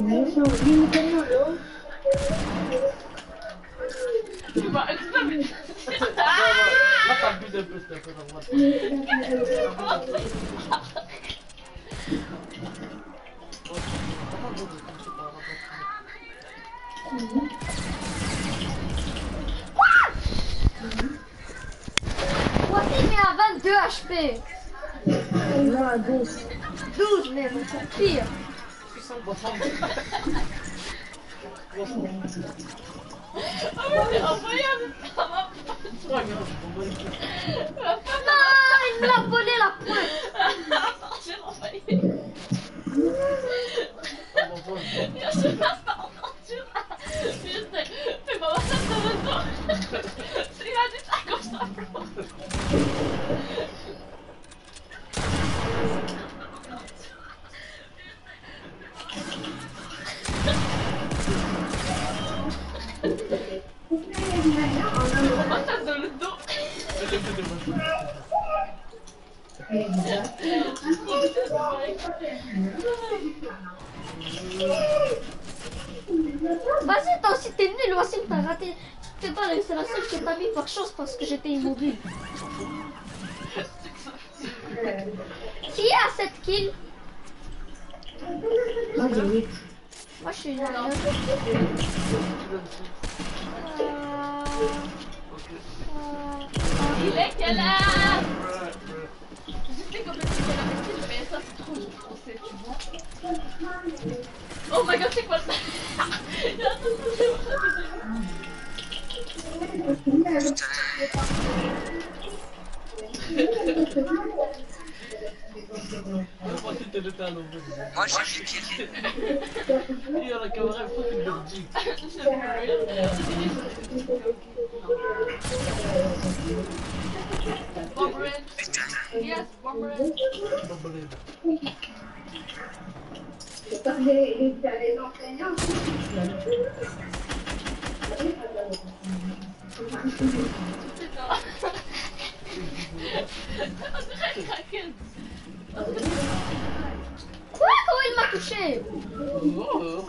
Speaker 1: Moi,
Speaker 9: Tu vas exclamer.
Speaker 4: Là, t'abuses un peu, c'est un peu normal.
Speaker 1: Voici, mais à 22 HP.
Speaker 6: À 12.
Speaker 1: 12 même, encore pire. Non, il me l'a volé la pointe.
Speaker 9: J'ai envoyé. Je sais pas par aventure. Juste, fais-moi voir ça sur le dos. Il m'a
Speaker 1: Vas-y, toi aussi t'es nul, Wassim, t'as raté. C'est pas c'est la seule que t'as mis par chance parce que j'étais immobile. Qui a 7 kills
Speaker 6: Moi, j'ai 8.
Speaker 1: Moi je suis là.
Speaker 9: Il est quelle heure Je sais c'est la médecine, mais ça c'est trop du français, tu vois. Oh my god, c'est quoi ça? Il y a un truc que j'ai pas
Speaker 7: Moi j'ai.
Speaker 4: Il y a la caméra, il faut qu'il le dise.
Speaker 9: Bomberette. Yes, bomberette.
Speaker 1: Quoi Comment il m'a touché
Speaker 4: Oh,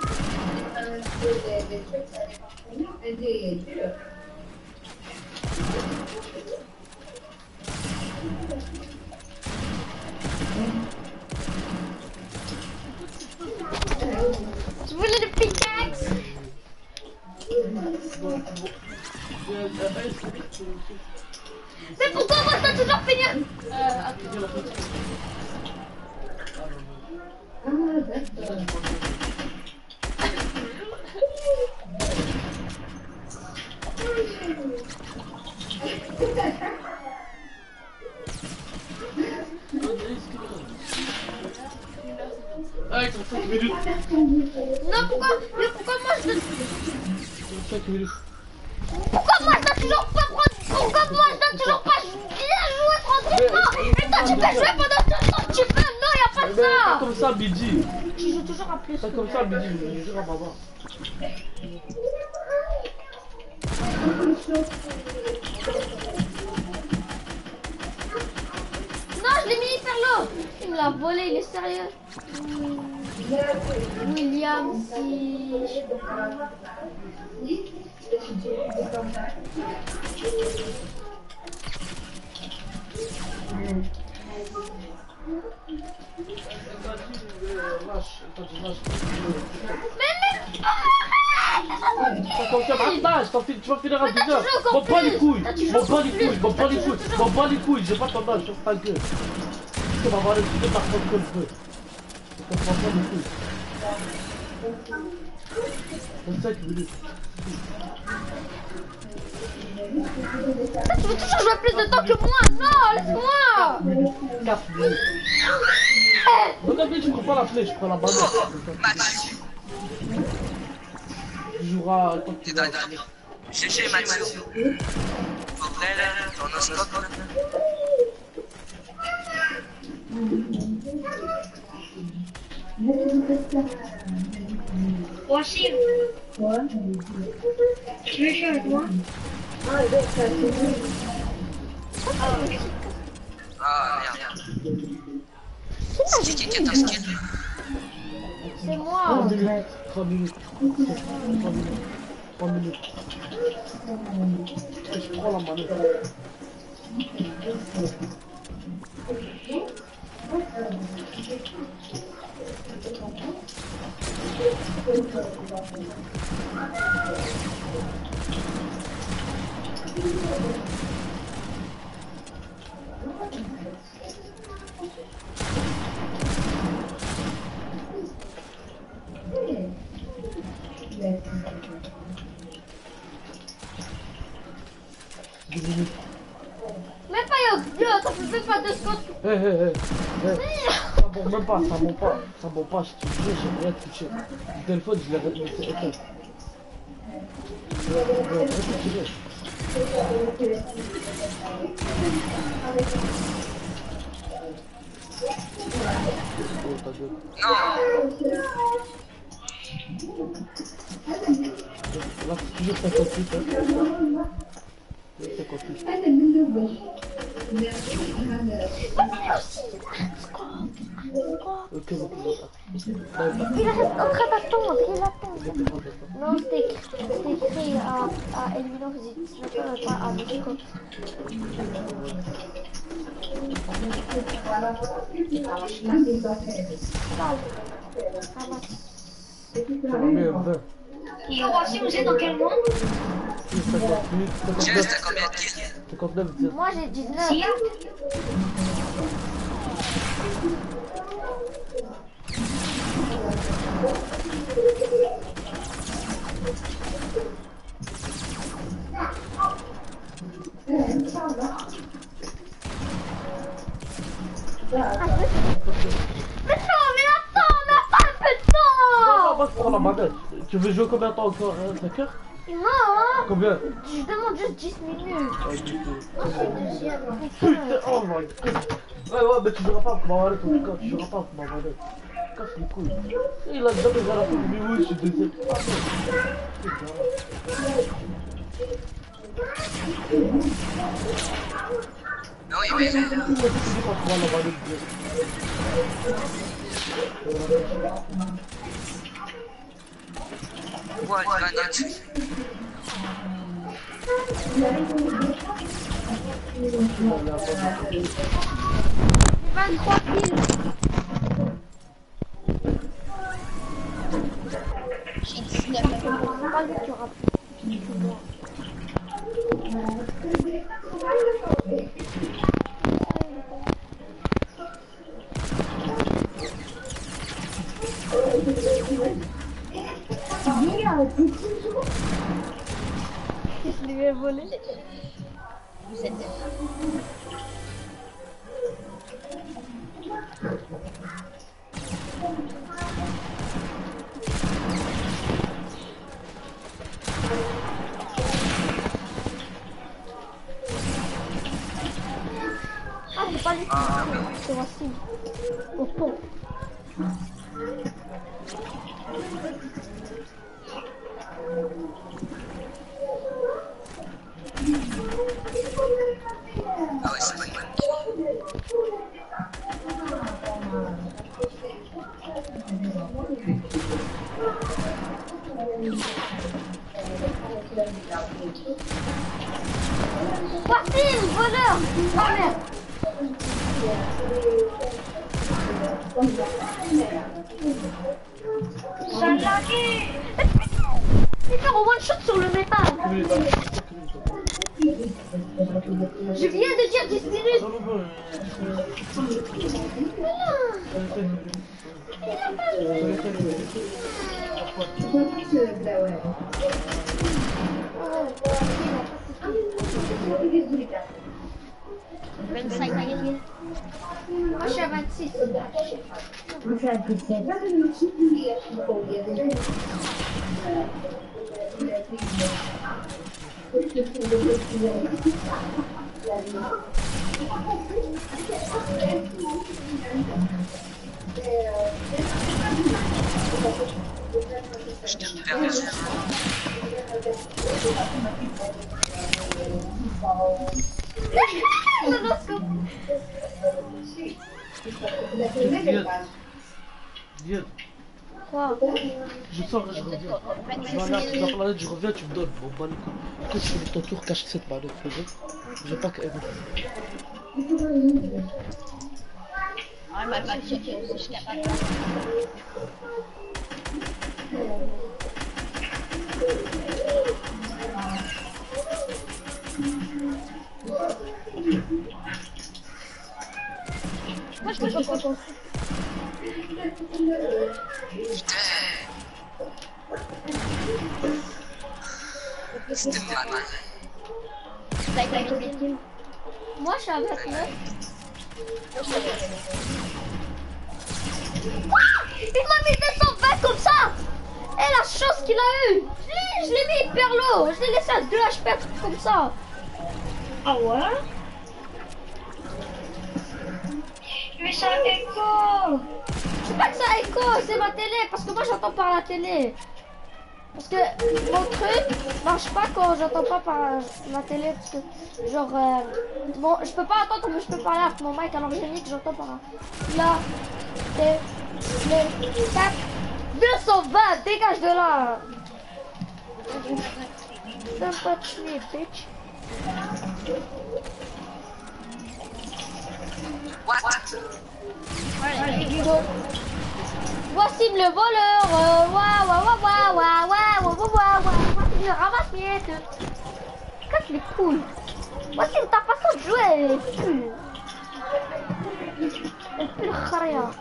Speaker 1: Tu voulais le pickaxe Mais pourquoi moi je dois toujours finir
Speaker 4: Ah, il faut 5 minutes.
Speaker 1: Non, pourquoi Mais pourquoi moi je dois...
Speaker 4: 5 minutes.
Speaker 1: Pourquoi moi je dois toujours pas prendre... Pourquoi moi je dois toujours pas bien jouer tranquillement? Et toi tu peux jouer pendant tout le temps que tu veux Non, y a pas de
Speaker 4: pas
Speaker 1: ça
Speaker 4: comme ça, Bidi.
Speaker 1: Tu joues toujours à plus.
Speaker 4: Pas comme ça, Bidi. Je jure à
Speaker 1: je mis hyper low Il me l'a volé, il est sérieux. William, si... Mais mais...
Speaker 4: tu vas finir à
Speaker 1: Mais t'as
Speaker 4: 10 heures.
Speaker 1: toujours encore
Speaker 4: M'en bats les couilles, m'en bats les couilles, m'en bats les couilles, m'en bats les couilles, j'ai pas ton âge, sur ta gueule. Tu vas voir les couilles, par contre, comme je comprends pas les couilles. Dans 5 minutes.
Speaker 1: Tu veux toujours jouer plus de temps que moi Non, laisse-moi
Speaker 4: 4 minutes. Regarde bien, tu prends pas la flèche, je prends la. Tu joueras quand tu
Speaker 7: T'es
Speaker 4: vas.
Speaker 7: Cherchez Mathieu. Là, ton oscope.
Speaker 6: Tu veux jouer avec moi?
Speaker 7: Ah merde. C'est qui qui a ton skin
Speaker 1: C'est
Speaker 4: 3
Speaker 1: moi
Speaker 4: minutes. 3 minutes. 3 minutes. 3 minutes. Je prends la manette. Deux minutes.
Speaker 1: Même pas yo, yo, ça fait même pas deux secondes.
Speaker 4: Hé hé hé. Ça bon même pas, ça bon pas. Ça bon pas, je te jure, j'ai rien touché. Le téléphone, je l'ai laissé éteint. Je l'ai retiré. Oh, ta gueule.
Speaker 7: Non
Speaker 4: Là, c'est toujours 58, hein. Oui, 58. Ok, ok, ok.
Speaker 1: Il reste. Non, c'était écrit, à, à Elmino, vous dites, je ne peux pas à Mexico.
Speaker 4: Combien 20
Speaker 6: Et Rossi, vous êtes dans quel monde
Speaker 4: 58,
Speaker 7: Tu restes
Speaker 4: 59,
Speaker 7: à combien de kills
Speaker 4: 59, 10.
Speaker 1: Moi j'ai 19.
Speaker 6: Sia
Speaker 1: Mais non, mais attends, on
Speaker 4: Tu veux jouer combien de temps encore hein, 5 heures
Speaker 1: Non, hein
Speaker 4: Combien
Speaker 1: je demande juste 10 minutes.
Speaker 4: Ah, coup.
Speaker 1: Putain.
Speaker 4: Oh my god. Ouais, ouais, mais tu joueras pas avec ma manette en tout cas, tu joueras pas avec ma manette. Casse les couilles. Il a jamais joué à la fin, mais oui, je suis désolé. Non.
Speaker 7: Non, oui, oui.
Speaker 4: Tu veux pas prendre Bon, tu finis ton tour, cache cette bon Je veux pas qu'elle
Speaker 1: comme ça.
Speaker 6: Ah ouais? Mais ça écho.
Speaker 1: C'est pas que ça écho, c'est ma télé Parce que moi j'entends par la télé. Parce que mon truc marche pas quand j'entends pas par la télé Parce que genre euh, bon, Je peux pas entendre mais je peux parler avec mon mic alors j'ai que j'entends par le 4 220 Dégage de là même pas tué, bitch. Voici le voleur. Waouh, waouh, waouh, waouh, waouh, waouh, waouh. Ramasse miettes. Casse les couilles. Voici ta façon de jouer, elle rien.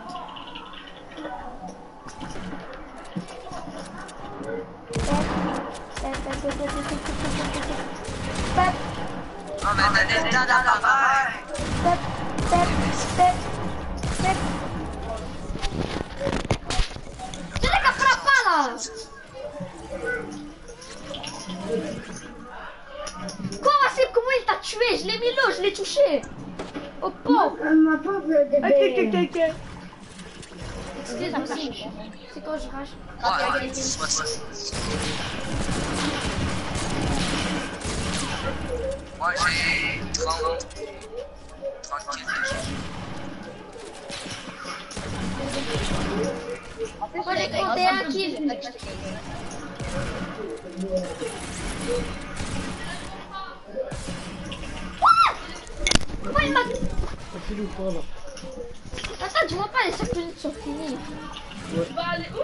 Speaker 7: Oh, mais
Speaker 1: il t'a tué Je l'ai mis là, je l'ai touché Au pauvre
Speaker 6: Ma pauvre bébé.
Speaker 1: Excuse Wassim, c'est quand je rage.
Speaker 7: Ouais, 60. Moi j'ai 30. 30 kills.
Speaker 1: Moi j'ai compté un kill. Quoi Pourquoi il m'a...
Speaker 4: T'as fini ou pas là
Speaker 1: Attends, tu vois pas, les 5 minutes sont finies.
Speaker 9: Tu vas aller où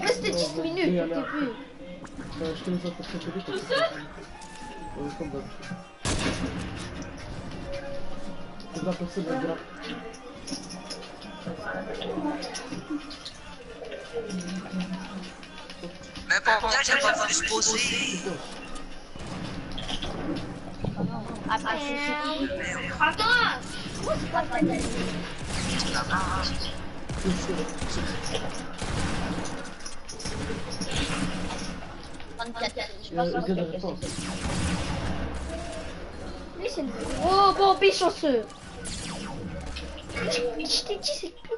Speaker 1: Mais c'était 10 minutes au début.
Speaker 4: Cara, acho que não vai
Speaker 9: passar por
Speaker 4: aqui. Vamos combater. Não dá pra se lembrar.
Speaker 7: Même pas en j'ai pas voulu se poser.
Speaker 4: Attends, pourquoi c'est pas ta
Speaker 1: gueule C'est sûr. Oh bon pichance le. Je t'ai dit, c'est plus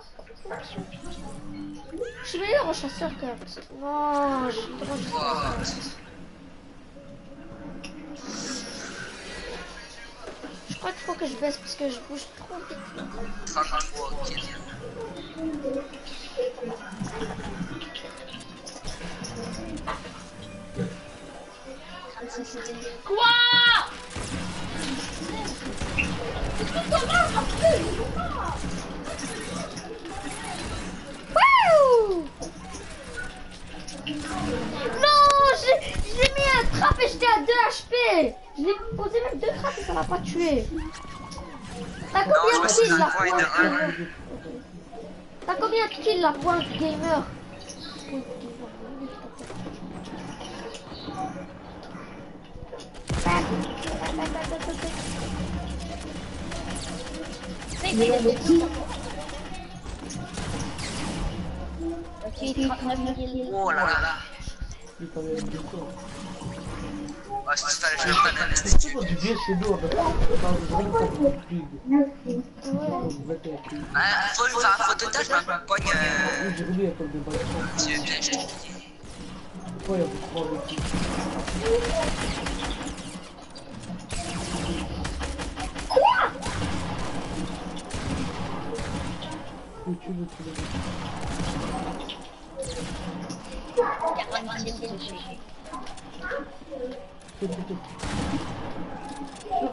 Speaker 1: Je suis meilleur en chasseur que Non, oh, je. Je crois qu'il faut que je baisse parce que je bouge trop.
Speaker 9: Quoi
Speaker 1: Wouh Non, j'ai mis un trap et j'étais à 2 HP. Je l'ai posé même deux trappes et ça m'a pas tué. T'as combien de kills la pointe T'as combien de kills la pointe gamer
Speaker 4: Vem,
Speaker 6: vem,
Speaker 4: vem. Acho que
Speaker 7: você tá jogando, né? Ah, vou levar, vou tentar jogar.
Speaker 4: Pode. Foi, eu vou foutu de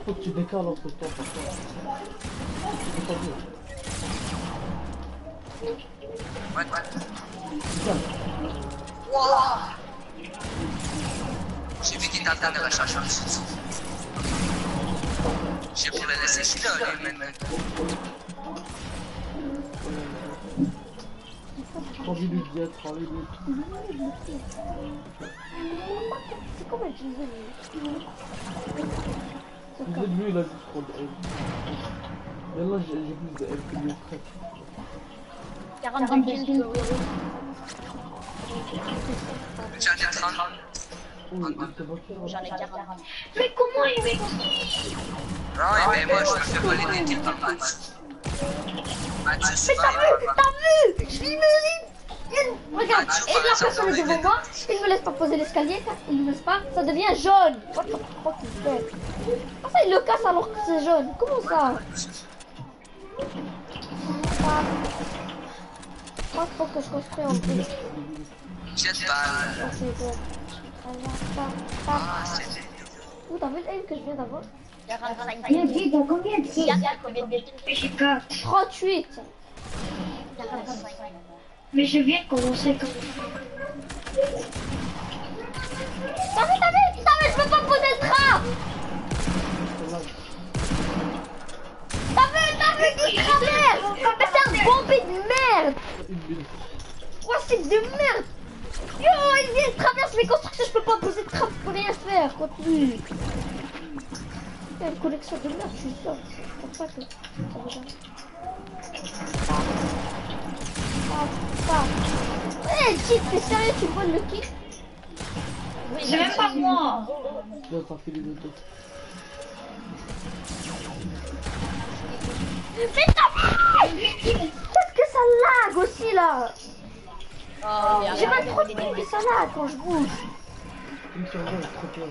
Speaker 4: faut que tu décales entre temps.
Speaker 7: J'ai vu qu'il était de laisser, je suis.
Speaker 4: Envie de lui être en ligne.
Speaker 1: C'est comment
Speaker 4: êtes vu, il a juste trop de. Mais là, j'ai plus de haine que lui, frère.
Speaker 5: 42 kills.
Speaker 7: J'en ai 30.
Speaker 4: Oh, il te voit toujours.
Speaker 5: J'en ai 40.
Speaker 6: Mais comment il met
Speaker 7: Non, mais moi, je me fais voler des kills par match. Match,
Speaker 1: Mais t'as vu T'as Je Il- Regarde,
Speaker 7: Ah,
Speaker 1: et la personne est
Speaker 7: va
Speaker 1: devant moi, il me laisse pas poser l'escalier, il me laisse pas, ça devient jaune What the fuck il fait Comment ça il le casse alors que c'est jaune? Comment ça? Ah. Moi il faut que je construis en plus.
Speaker 7: Balle. Ah, c'est
Speaker 1: Ouh, t'as vu le que je viens d'avoir?
Speaker 5: 45
Speaker 6: Il a dit, t'as combien de
Speaker 5: Regarde combien de
Speaker 6: 4.
Speaker 1: 38
Speaker 5: 45.
Speaker 6: Mais je viens de commencer quand
Speaker 1: T'as vu, t'as vu T'as vu, je peux pas poser le trap T'as vu, t'as vu, il traverse Mais c'est un bombé de merde. Ouais, c'est de merde. Yo, il vient, il traverse mes constructions, je peux pas poser de trap, je peux rien faire, continue. A une collection de merde, je suis sûr. Ça que... ça va pas. Ah, ah. Eh, Jeep, t'es sérieux, tu voles le kill
Speaker 6: C'est même pas moi.
Speaker 4: Là, t'as fait les deux. deux.
Speaker 1: Mais t'as Qu'est-ce que ça lag aussi là
Speaker 5: Oh,
Speaker 1: J'ai pas trop de kills que ça lag quand je bouge.
Speaker 4: Une sur deux, trop bien.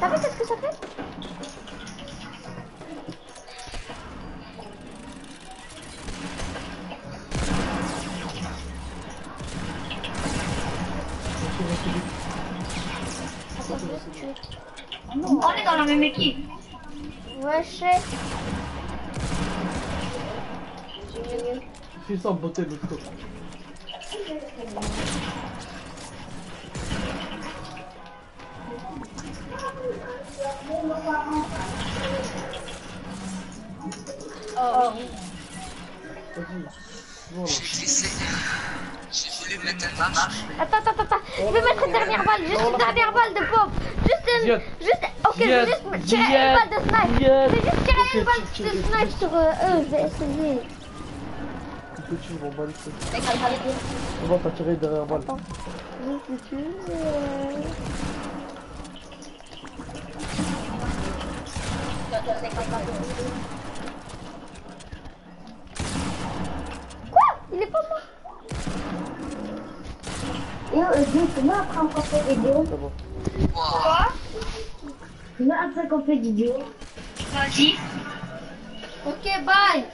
Speaker 1: T'as vu qu'est-ce que ça fait
Speaker 6: On est dans la même équipe.
Speaker 1: Ouais, je sais.
Speaker 4: Fais ça en beauté, le. Vas-y. Voilà.
Speaker 7: J'ai glissé. J'ai voulu mettre une marche.
Speaker 1: Attends, attends, attends. Je vais mettre une dernière balle. Juste une dernière balle de pop. Juste une. Juste. Ok, je vais juste tirer une balle de snipe. Je vais juste tirer une balle de snipe sur euh, eux. Je vais essayer.
Speaker 4: Tu peux tuer, on va les faire. On va pas tirer derrière balle.
Speaker 1: Quoi? Il est pas mort.
Speaker 6: Yo, dis, comment après on fait après qu'on vidéos Vas-y.
Speaker 1: Ok, bye.